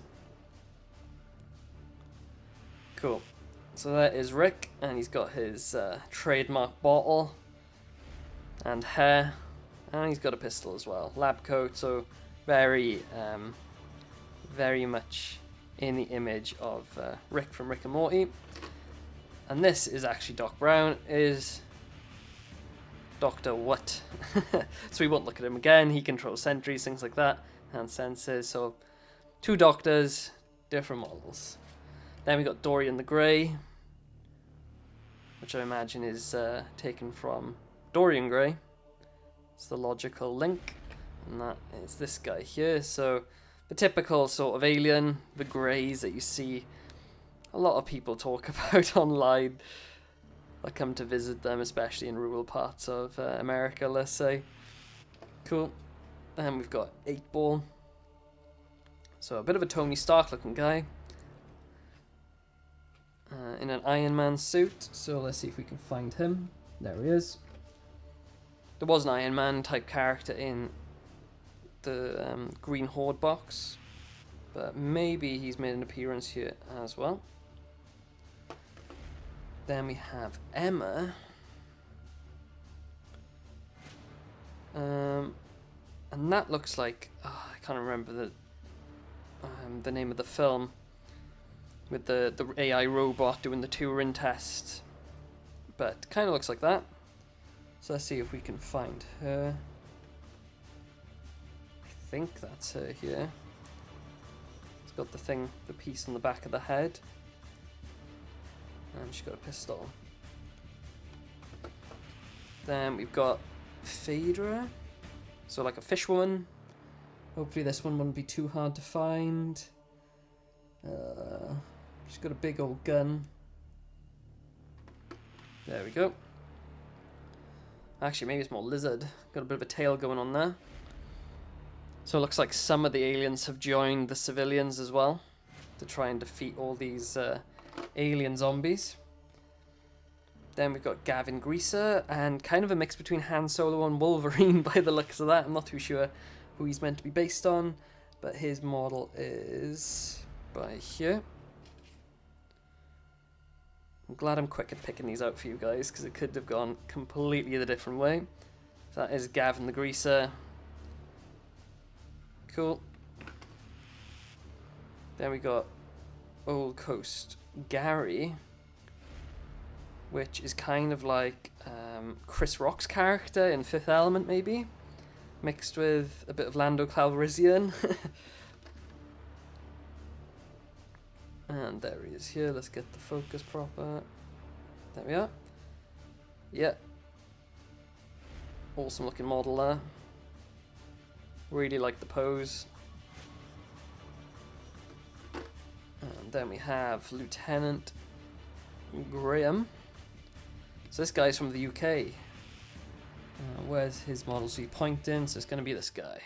Cool. So that is Rick, and he's got his uh, trademark bottle and hair, and he's got a pistol as well. Lab coat, so very, um, very much in the image of uh, Rick from Rick and Morty. And this is actually Doc Brown, is Doctor What? so we won't look at him again. He controls sentries, things like that, and senses. So two doctors, different models. Then we got Dorian the Grey, which I imagine is uh, taken from Dorian Gray. It's the logical link, and that is this guy here. So the typical sort of alien, the greys that you see a lot of people talk about online. I come to visit them, especially in rural parts of uh, America, let's say. Cool. And we've got 8 Ball. So a bit of a Tony Stark looking guy. Uh, in an Iron Man suit. So let's see if we can find him. There he is. There was an Iron Man type character in the um, Green Horde box. But maybe he's made an appearance here as well. Then we have Emma. Um, and that looks like oh, I can't remember the um, the name of the film with the the AI robot doing the Turing test, but kind of looks like that. So let's see if we can find her. Think that's her here. It's got the thing, the piece on the back of the head. And she's got a pistol. Then we've got Phaedra. So like a fish woman. Hopefully this one wouldn't be too hard to find. Uh, she's got a big old gun. There we go. Actually, maybe it's more lizard. Got a bit of a tail going on there. So it looks like some of the aliens have joined the civilians as well to try and defeat all these uh, alien zombies. Then we've got Gavin Greaser, and kind of a mix between Han Solo and Wolverine by the looks of that. I'm not too sure who he's meant to be based on, but his model is by here. I'm glad I'm quick at picking these out for you guys because it could have gone completely the different way. So that is Gavin the Greaser. Cool. Then we got Old Coast Gary, which is kind of like um, Chris Rock's character in Fifth Element, maybe, mixed with a bit of Lando Calrissian. and there he is here. Let's get the focus proper. There we are. Yeah. Awesome looking model there. Really like the pose. And then we have Lieutenant Graham. So this guy's from the UK. Uh, where's his model? So he pointing, so it's going to be this guy.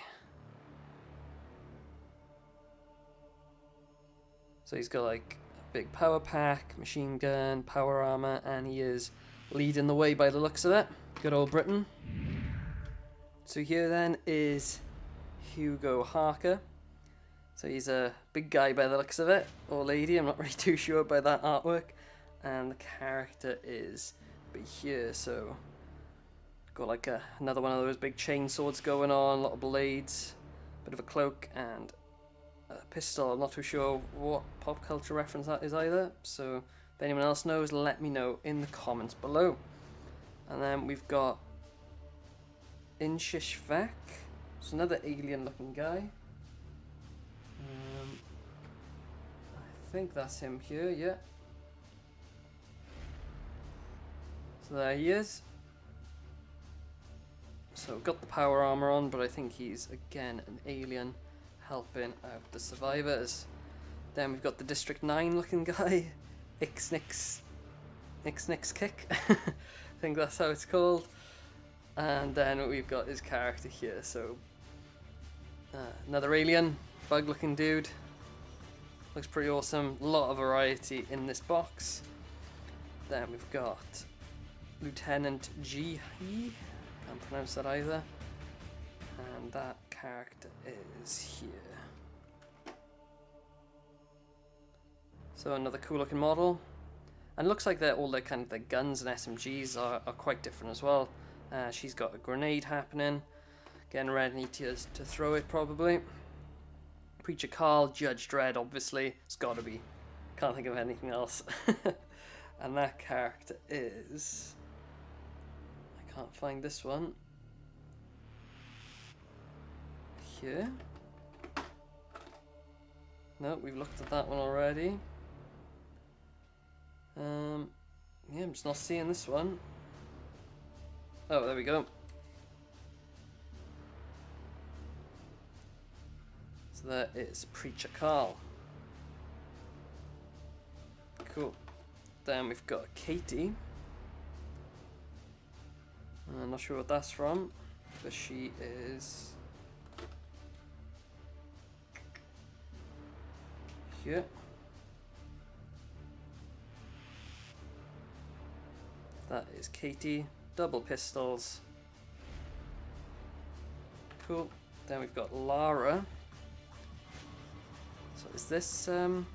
So he's got like a big power pack, machine gun, power armor, and he is leading the way by the looks of it. Good old Britain. So here then is Hugo Harker. So he's a big guy by the looks of it, or lady, I'm not really too sure by that artwork. And the character is be here, so got like a, another one of those big chain swords going on, a lot of blades, bit of a cloak, and a pistol. I'm not too sure what pop culture reference that is either, so if anyone else knows, let me know in the comments below. And then we've got Inshishvak, it's another alien looking guy. Um, I think that's him here, yeah. So there he is. So got the power armor on, but I think he's again an alien helping out the survivors. Then we've got the District 9 looking guy, Ixnix, Ixnix Kick, I think that's how it's called. And then we've got his character here, so uh, another alien, bug looking dude. Looks pretty awesome, a lot of variety in this box. Then we've got Lieutenant Ji He, can't pronounce that either. And that character is here. So another cool looking model. And looks like they're all the kind of the guns and SMGs are, are quite different as well. Uh, she's got a grenade happening. Getting ready to, to throw it probably. Preacher Carl, Judge Dredd obviously. It's gotta be. Can't think of anything else. and that character is... I can't find this one. Here. No, we've looked at that one already. Um, yeah, I'm just not seeing this one. Oh, there we go. So that is Preacher Carl. Cool. Then we've got Katie. Uh, I'm not sure what that's from, but she is here. That is Katie. Double pistols. Cool. Then we've got Lara. So is this, um...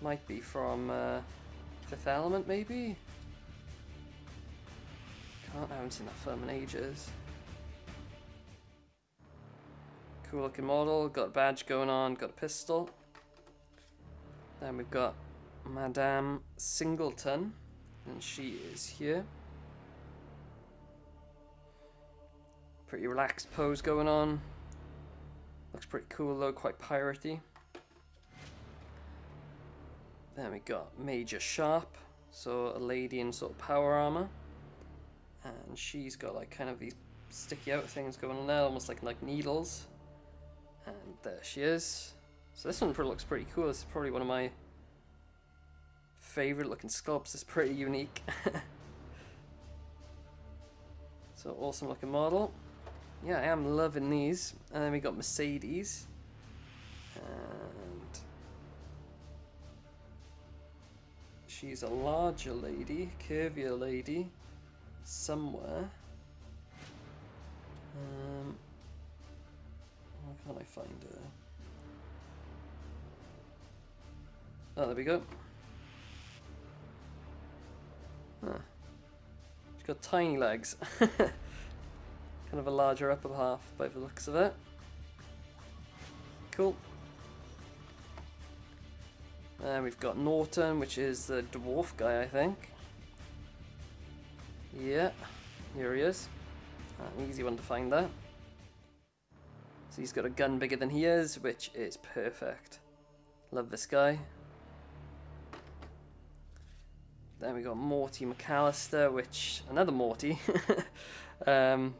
Might be from, uh, Fifth Element, maybe? Can't, I haven't seen that film in ages. Cool looking model, got a badge going on, got a pistol. Then we've got Madame Singleton, and she is here. Pretty relaxed pose going on. Looks pretty cool though, quite piratey. Then we got Major Sharp, so a lady in sort of power armor. And she's got like kind of these sticky out things going on there, almost like like needles. And there she is. So this one looks pretty cool. This is probably one of my favorite looking sculpts. It's pretty unique. so awesome looking model yeah, I am loving these. And then we got Mercedes. And she's a larger lady, curvier lady, somewhere. Um, where can I find her? Oh, there we go. Huh. She's got tiny legs. kind of a larger upper half by the looks of it. Cool. And we've got Norton, which is the dwarf guy, I think. Yeah, here he is. An easy one to find that. So he's got a gun bigger than he is, which is perfect. Love this guy. Then we got Morty McAllister, which another Morty um,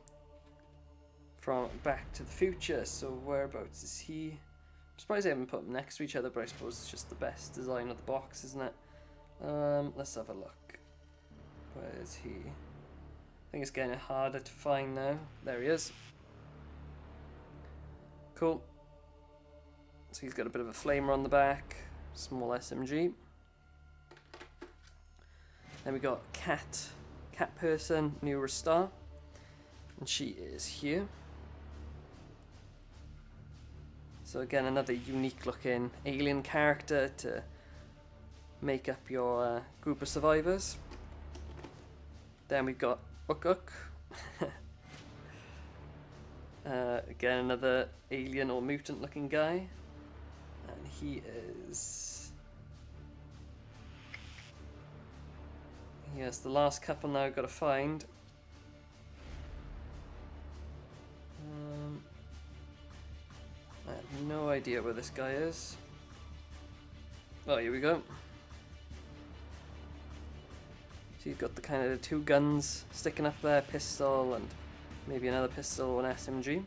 from Back to the Future. So whereabouts is he? I'm surprised I haven't put them next to each other, but I suppose it's just the best design of the box, isn't it? Um, let's have a look. Where is he? I think it's getting harder to find now. There he is. Cool. So he's got a bit of a flamer on the back, small SMG. Then we got Cat, Cat Person, Newer Star, and she is here. So again, another unique looking alien character to make up your uh, group of survivors. Then we've got Uk Uk. uh, again, another alien or mutant looking guy. And he is... Yes, the last couple now I've got to find. Um, I have no idea where this guy is. Oh, here we go. So you've got the kind of two guns sticking up there, pistol and maybe another pistol or an SMG.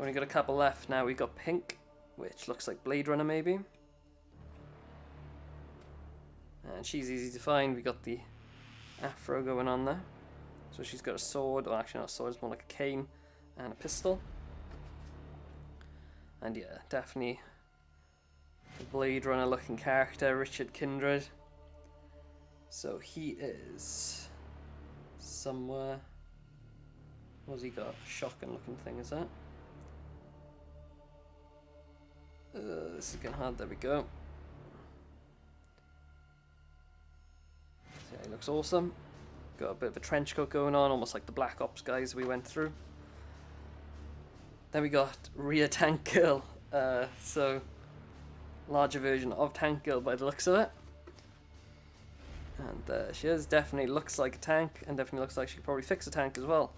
Only got a couple left now. We've got pink, which looks like Blade Runner maybe. And she's easy to find. We got the afro going on there. So she's got a sword, or actually not a sword, it's more like a cane and a pistol. And yeah, definitely Blade Runner looking character, Richard Kindred. So he is somewhere. What's he got? Shotgun looking thing, is that? Uh, this is getting hard, there we go. So yeah, he looks awesome. Got a bit of a trench coat going on, almost like the Black Ops guys we went through. Then we got Rear Tank Girl. Uh, so, larger version of Tank Girl by the looks of it. And uh, she is definitely looks like a tank, and definitely looks like she could probably fix a tank as well.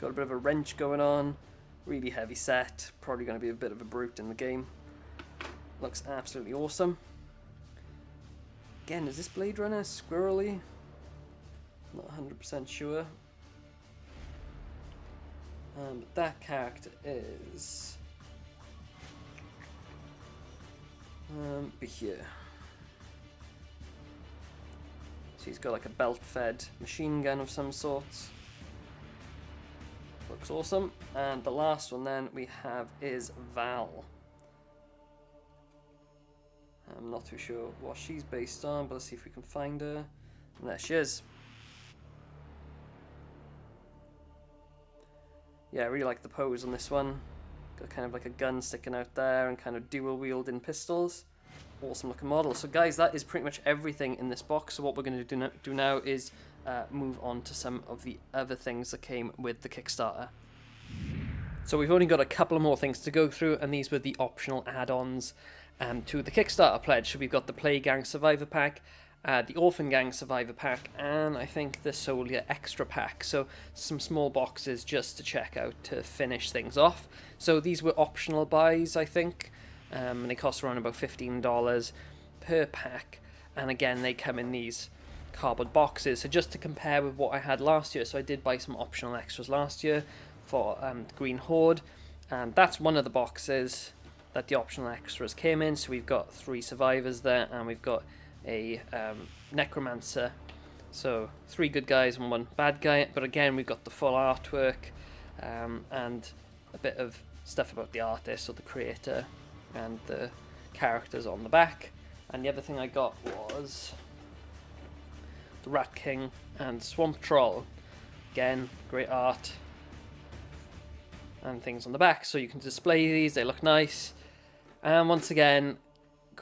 Got a bit of a wrench going on, really heavy set, probably going to be a bit of a brute in the game. Looks absolutely awesome. Again, is this Blade Runner squirrely? Not 100% sure. Um, but that character is... Um, be here. So he's got like a belt-fed machine gun of some sorts. Looks awesome. And the last one then we have is Val. I'm not too sure what she's based on, but let's see if we can find her. And there she is. Yeah, I really like the pose on this one. Got kind of like a gun sticking out there and kind of dual wielding pistols. Awesome looking model. So guys, that is pretty much everything in this box. So what we're going to do now is uh, move on to some of the other things that came with the Kickstarter. So we've only got a couple more things to go through, and these were the optional add-ons um, to the Kickstarter pledge. So we've got the Plague Gang Survivor Pack, uh, the Orphan Gang Survivor Pack, and I think the Soldier Extra Pack. So some small boxes just to check out to finish things off. So these were optional buys, I think, um, and they cost around about $15 per pack. And again, they come in these cardboard boxes. So just to compare with what I had last year, so I did buy some optional extras last year for um, Green Horde, and that's one of the boxes that the optional extras came in. So we've got three survivors there, and we've got a um, necromancer. So three good guys and one bad guy. But again, we've got the full artwork um, and a bit of stuff about the artist or the creator and the characters on the back. And the other thing I got was the Rat King and Swamp Troll. Again, great art and things on the back, so you can display these. They look nice. And once again,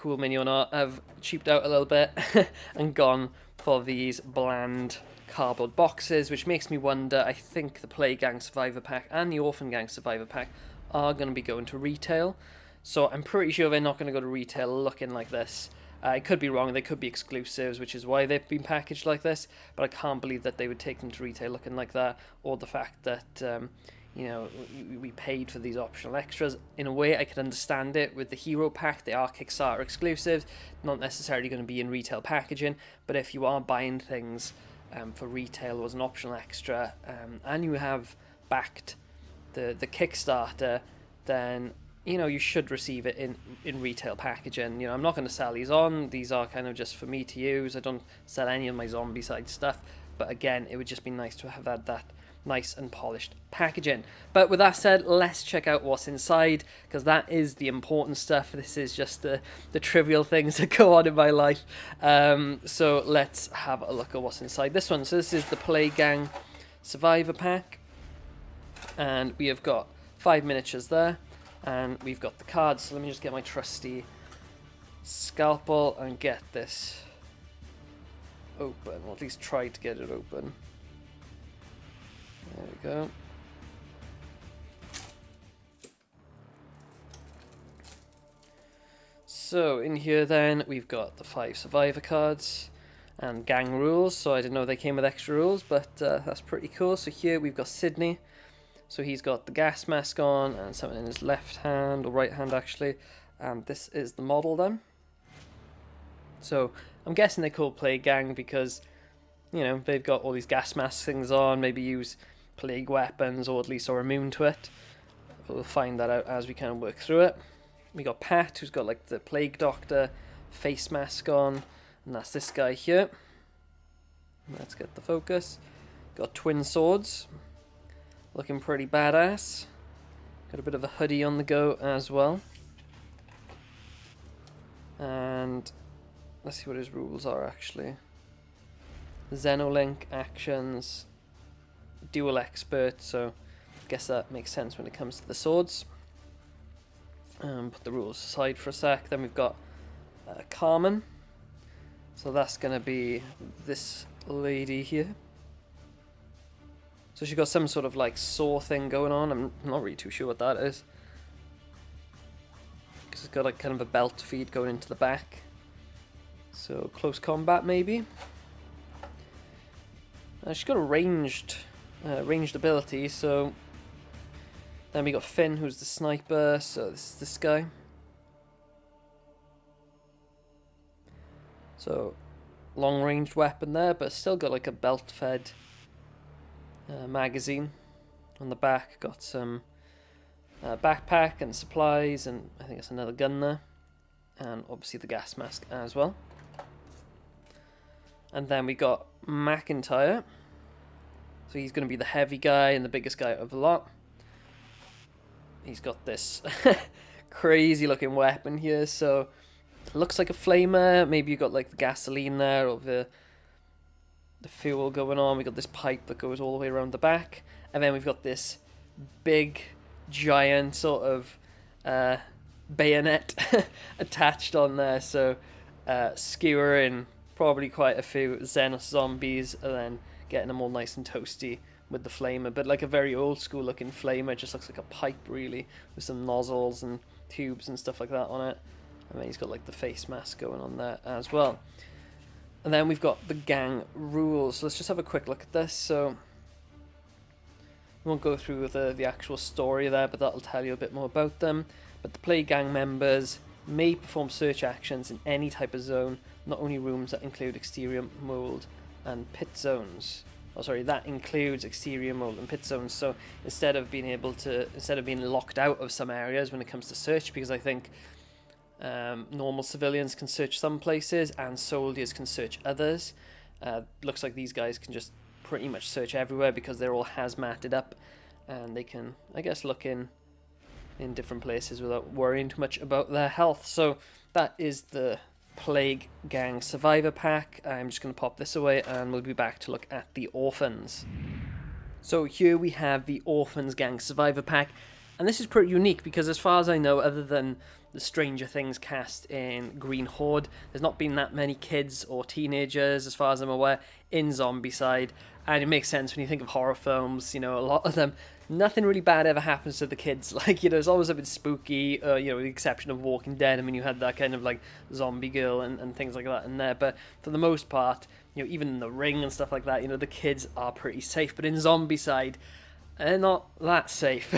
Cool Mini or Not have cheaped out a little bit and gone for these bland cardboard boxes, which makes me wonder. I think the Plague Gang Survivor Pack and the Orphan Gang Survivor Pack are going to be going to retail. So I'm pretty sure they're not going to go to retail looking like this. Uh, I could be wrong, they could be exclusives, which is why they've been packaged like this, but I can't believe that they would take them to retail looking like that, or the fact that, um, you know, we paid for these optional extras. In a way, I can understand it with the Hero Pack, they are Kickstarter exclusives, not necessarily going to be in retail packaging, but if you are buying things um, for retail as an optional extra, um, and you have backed the, the Kickstarter, then you know you should receive it in in retail packaging. You know i'm not going to sell these on. These are kind of just for me to use. I don't sell any of my Zombicide stuff. But again it would just be nice to have had that nice and polished packaging. But with that said let's check out what's inside because that is the important stuff. This is just the the trivial things that go on in my life. Um, so let's have a look at what's inside this one. So this is the Plague Gang survivor pack. And we have got five miniatures there. And we've got the cards, so let me just get my trusty scalpel and get this open, or at least try to get it open. There we go. So in here then we've got the five survivor cards and gang rules. So I didn't know they came with extra rules, but uh, that's pretty cool. So here we've got Sydney, so he's got the gas mask on and something in his left hand, or right hand actually. And this is the model then. So I'm guessing they call Plague Gang because, you know, they've got all these gas mask things on, maybe use plague weapons or at least are immune to it. We'll find that out as we kind of work through it. We got Pat, who's got like the plague doctor face mask on, and that's this guy here. Let's get the focus. Got twin swords, Looking pretty badass. Got a bit of a hoodie on the go as well. And let's see what his rules are actually. Xenolink actions, dual expert, so I guess that makes sense when it comes to the swords. Um, put the rules aside for a sec. Then we've got uh, Carmen. So that's going to be this lady here. So she's got some sort of like saw thing going on. I'm not really too sure what that is. Because it's got like kind of a belt feed going into the back. So close combat maybe. Uh, she's got a ranged, uh, ranged ability. So then we got Finn, who's the sniper. So this is this guy. So long ranged weapon there, but still got like a belt fed uh, magazine on the back. Got some uh, backpack and supplies, and I think it's another gun there, and obviously the gas mask as well. And then we got McIntyre. So he's going to be the heavy guy and the biggest guy of the lot. He's got this crazy looking weapon here, so looks like a flamer. Maybe you got like the gasoline there or the the fuel going on. We've got this pipe that goes all the way around the back. And then we've got this big, giant sort of uh, bayonet attached on there. So uh, skewering probably quite a few Xenos zombies and then getting them all nice and toasty with the flamer. But like a very old school looking flamer. Just looks like a pipe really with some nozzles and tubes and stuff like that on it. And then he's got like the face mask going on there as well. And then we've got the gang rules. So let's just have a quick look at this. So we won't go through the, the actual story there, but that'll tell you a bit more about them. But the Plague Gang members may perform search actions in any type of zone, not only rooms that include exterior mold and pit zones. Oh, sorry, that includes exterior mold and pit zones. So instead of being able to, instead of being locked out of some areas when it comes to search, because I think um, normal civilians can search some places and soldiers can search others. Uh, looks like these guys can just pretty much search everywhere because they're all hazmated up and they can, I guess, look in in different places without worrying too much about their health. So that is the Plague Gang Survivor Pack. I'm just going to pop this away and we'll be back to look at the Orphans. So here we have the Orphans Gang Survivor Pack And this is pretty unique because as far as I know, other than the Stranger Things cast in Green Horde, there's not been that many kids or teenagers, as far as I'm aware, in Zombicide. And it makes sense when you think of horror films, you know, a lot of them, nothing really bad ever happens to the kids. Like, you know, there's always a bit spooky, uh, you know, with the exception of Walking Dead. I mean, you had that kind of like zombie girl and, and things like that in there. But for the most part, you know, even in the ring and stuff like that, you know, the kids are pretty safe. But in Zombicide, they're not that safe.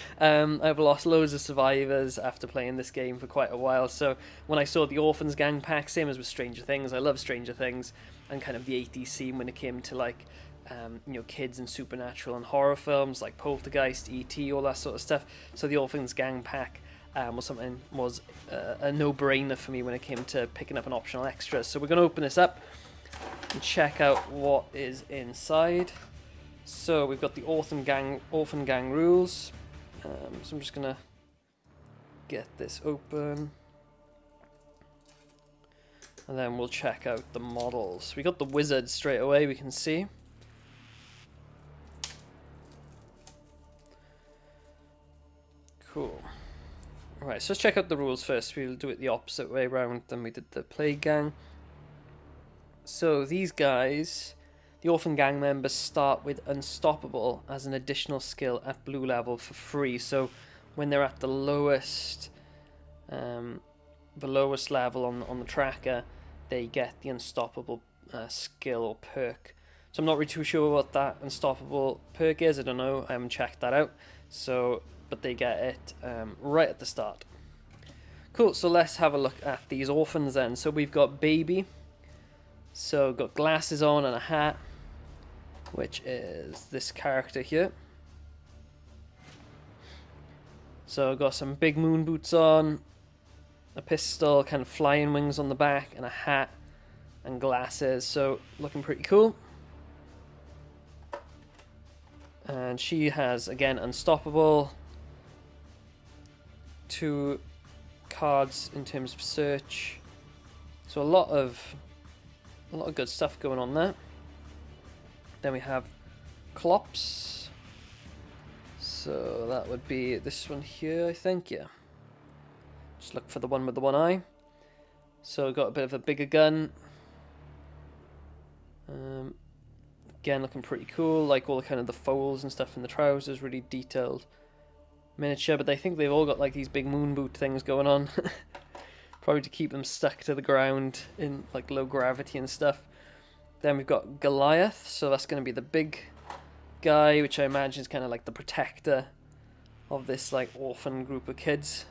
um, I've lost loads of survivors after playing this game for quite a while. So when I saw the Orphans Gang pack, same as with Stranger Things, I love Stranger Things and kind of the 80s scene when it came to like um, you know, kids and supernatural and horror films like Poltergeist, E.T., all that sort of stuff. So the Orphans Gang pack um, was something was uh, a no-brainer for me when it came to picking up an optional extra. So we're going to open this up and check out what is inside. So we've got the Orphan Gang, Orphan Gang rules. Um, so I'm just gonna get this open. And then we'll check out the models. We got the wizard straight away, we can see. Alright, so let's check out the rules first. We'll do it the opposite way around than we did the Plague Gang. So these guys, the Orphan Gang members start with Unstoppable as an additional skill at blue level for free. So when they're at the lowest, um, the lowest level on on the tracker, they get the Unstoppable uh, skill or perk. So I'm not really too sure what that Unstoppable perk is. I don't know. I haven't checked that out. So, but they get it um, right at the start. Cool. So let's have a look at these orphans then. So we've got Baby. So got glasses on and a hat, which is this character here. So got some big moon boots on, a pistol, kind of flying wings on the back, and a hat and glasses. So looking pretty cool. And she has again unstoppable. Two cards in terms of search. So a lot of a lot of good stuff going on there. Then we have Clops. So that would be this one here, I think, yeah. Just look for the one with the one eye. So got a bit of a bigger gun. Um, again, looking pretty cool. Like all the kind of the folds and stuff in the trousers, really detailed miniature. But I think they've all got like these big moon boot things going on. probably to keep them stuck to the ground in like low gravity and stuff. Then we've got Goliath, so that's going to be the big guy, which I imagine is kind of like the protector of this like orphan group of kids.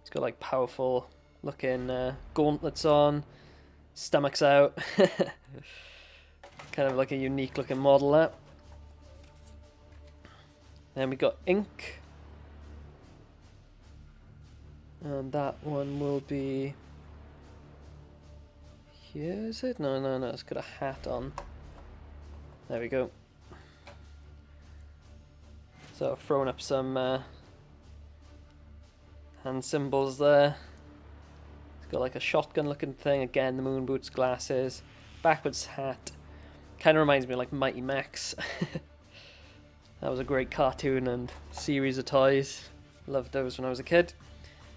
He's got like powerful looking uh, gauntlets on, stomachs out. kind of like a unique looking model there. Then we got Ink, and that one will be here, is it? No, no, no, it's got a hat on. There we go. So I've thrown up some uh, hand symbols there. It's got like a shotgun looking thing, again the moon boots, glasses, backwards hat. Kind of reminds me of like Mighty Max. that was a great cartoon and series of toys. Loved those when I was a kid.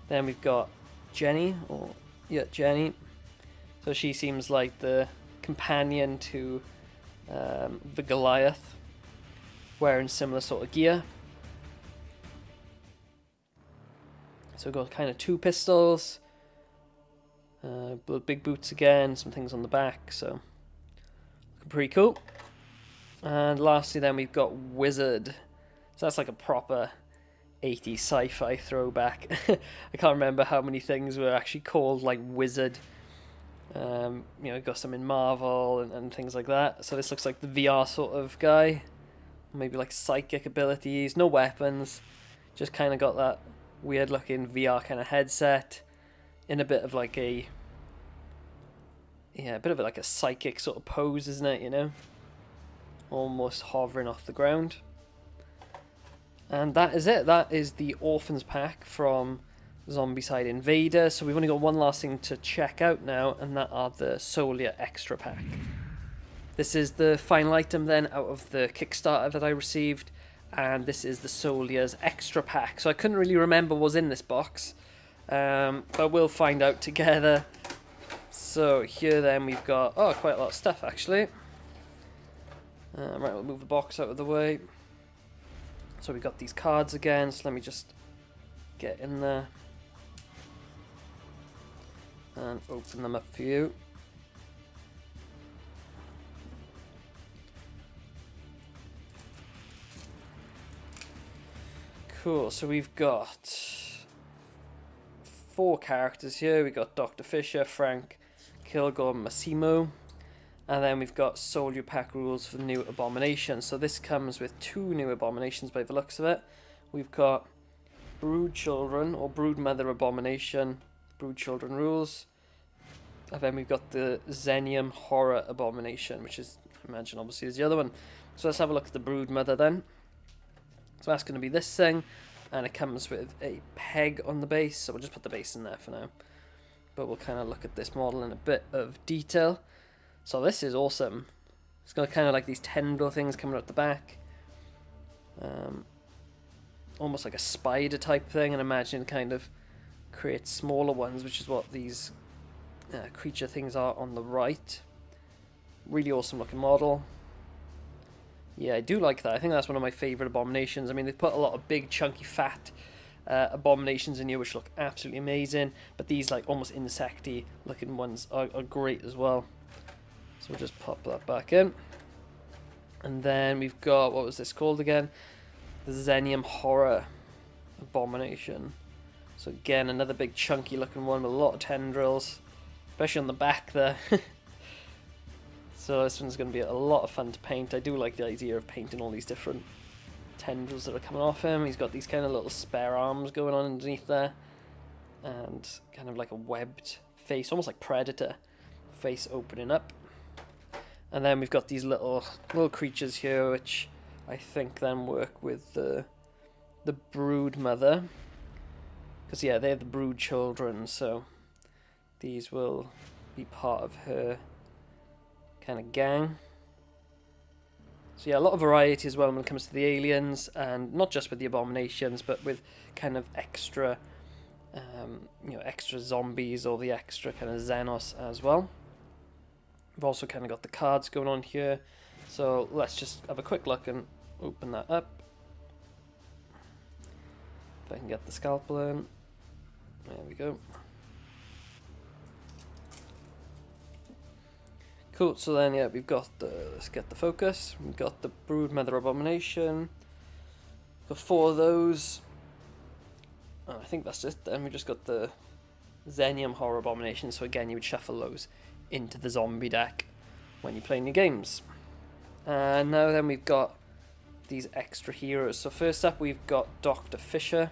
Then we've got Jenny, or yeah, Jenny. So she seems like the companion to um, the Goliath, wearing similar sort of gear. So we've got kind of two pistols, uh, big boots again, some things on the back, so looking pretty cool. And lastly, then we've got Wizard. So that's like a proper 80s sci-fi throwback. I can't remember how many things were actually called like Wizard. Um, you know, got some in Marvel and, and things like that. So this looks like the VR sort of guy. Maybe like psychic abilities, no weapons. Just kind of got that weird looking VR kind of headset in a bit of like a yeah, a bit of like a psychic sort of pose, isn't it, you know? Almost hovering off the ground. And that is it. That is the Orphans pack from Zombicide Invader. So we've only got one last thing to check out now, and that are the Soldier Extra Pack. This is the final item then out of the Kickstarter that I received. and this is the Soldiers Extra Pack. So I couldn't really remember what was in this box, um, but we'll find out together. So here then we've got, oh, quite a lot of stuff actually. Uh, right, we'll move the box out of the way. So we've got these cards again, so let me just get in there and open them up for you. Cool, so we've got four characters here. We've got Dr. Fisher, Frank, Kilgore, Massimo. And then we've got Soldier Pack rules for the new Abomination. So this comes with two new Abominations by the looks of it. We've got Brood Children or Brood Mother Abomination, Brood Children rules. And then we've got the Xenium Horror Abomination, which is, I imagine, obviously is the other one. So let's have a look at the Brood Mother then. So that's going to be this thing, and it comes with a peg on the base, so we'll just put the base in there for now. But we'll kind of look at this model in a bit of detail. So this is awesome. It's got kind of like these tendril things coming out the back. Um, almost like a spider type thing, and imagine kind of create smaller ones, which is what these uh, creature things are on the right. Really awesome looking model. Yeah, I do like that. I think that's one of my favourite abominations. I mean, they've put a lot of big, chunky, fat uh, abominations in here, which look absolutely amazing. But these, like, almost insecty looking ones are, are great as well. So we'll just pop that back in. And then we've got, what was this called again? The Xenium Horror Abomination. So again, another big chunky looking one with a lot of tendrils. Especially on the back there. So this one's going to be a lot of fun to paint. I do like the idea of painting all these different tendrils that are coming off him. He's got these kind of little spare arms going on underneath there. And kind of like a webbed face, almost like Predator face opening up. And then we've got these little little creatures here, which I think then work with the the brood mother. Because yeah, they're the brood children, so these will be part of her kind of gang. So yeah, a lot of variety as well when it comes to the aliens, and not just with the abominations, but with kind of extra, um, you know, extra zombies or the extra kind of Xenos as well. We've also kind of got the cards going on here, so let's just have a quick look and open that up. If I can get the scalpel in, there we go. Cool, so then yeah, we've got the, let's get the focus, we've got the Brood Mother Abomination, got four of those, oh, I think that's it, then. We just got the Xenium Horror Abomination, so again you would shuffle those into the zombie deck when you're playing your games. And now then we've got these extra heroes, so first up we've got Dr. Fisher,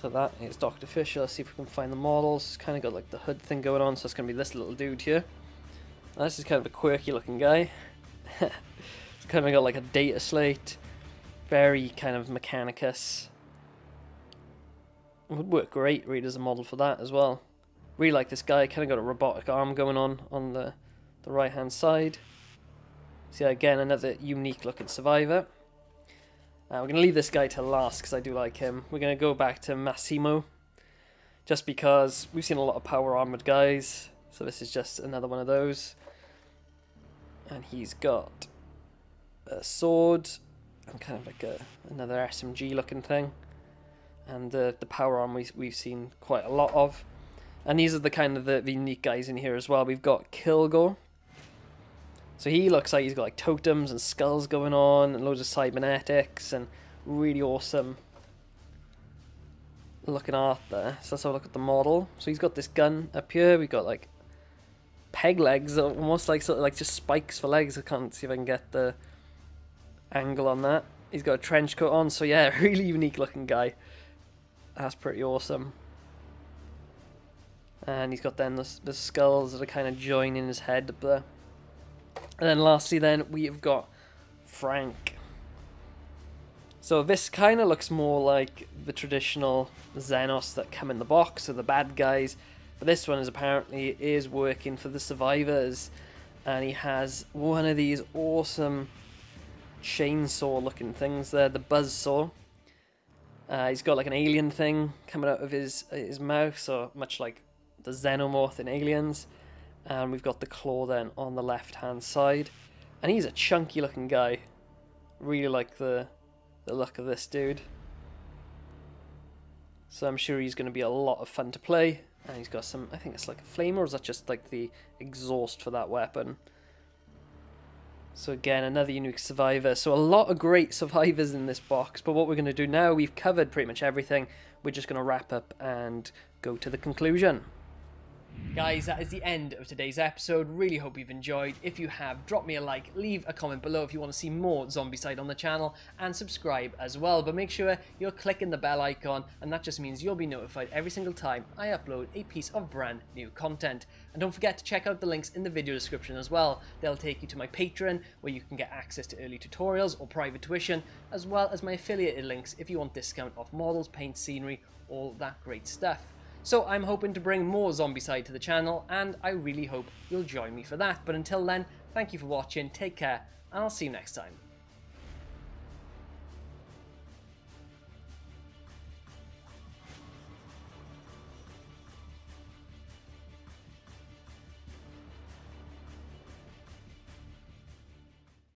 So that is Dr. Fisher. Let's see if we can find the models. It's kind of got like the hood thing going on, so it's going to be this little dude here. Now, this is kind of a quirky looking guy. it's kind of got like a data slate. Very kind of Mechanicus. Would work great read as a model for that as well. Really like this guy. Kind of got a robotic arm going on on the, the right hand side. See, again, another unique looking survivor. Uh, we're going to leave this guy to last because I do like him. We're going to go back to Massimo. Just because we've seen a lot of power armored guys. So this is just another one of those. And he's got a sword and kind of like a another SMG looking thing. And uh, the power arm we, we've seen quite a lot of. And these are the kind of the, the unique guys in here as well. We've got Kilgore, so he looks like he's got like totems and skulls going on and loads of cybernetics and really awesome looking art there. So let's have a look at the model. So he's got this gun up here. We've got like peg legs, uh, almost like sort of like just spikes for legs. I can't see if I can get the angle on that. He's got a trench coat on. So yeah, really unique looking guy. That's pretty awesome. And he's got then the, the skulls that are kind of joining his head up there. And then lastly then we have got Frank. So this kind of looks more like the traditional Xenos that come in the box, so the bad guys. But this one is apparently is working for the survivors. And he has one of these awesome chainsaw looking things there, the buzz saw. Uh, he's got like an alien thing coming out of his his mouth, so much like the xenomorph in Aliens. And we've got the claw then on the left hand side. And he's a chunky looking guy. Really like the the look of this dude. So I'm sure he's going to be a lot of fun to play. And he's got some, I think it's like a flame, or is that just like the exhaust for that weapon? So again, another unique survivor. So a lot of great survivors in this box. But what we're going to do now, we've covered pretty much everything. We're just going to wrap up and go to the conclusion. Guys, that is the end of today's episode. Really hope you've enjoyed. If you have, drop me a like, leave a comment below if you want to see more Zombicide on the channel, and subscribe as well. But make sure you're clicking the bell icon, and that just means you'll be notified every single time I upload a piece of brand new content. And don't forget to check out the links in the video description as well. They'll take you to my Patreon, where you can get access to early tutorials or private tuition, as well as my affiliated links if you want discount off models, paint, scenery, all that great stuff. So I'm hoping to bring more Zombicide to the channel, and I really hope you'll join me for that. But until then, thank you for watching, take care, and I'll see you next time.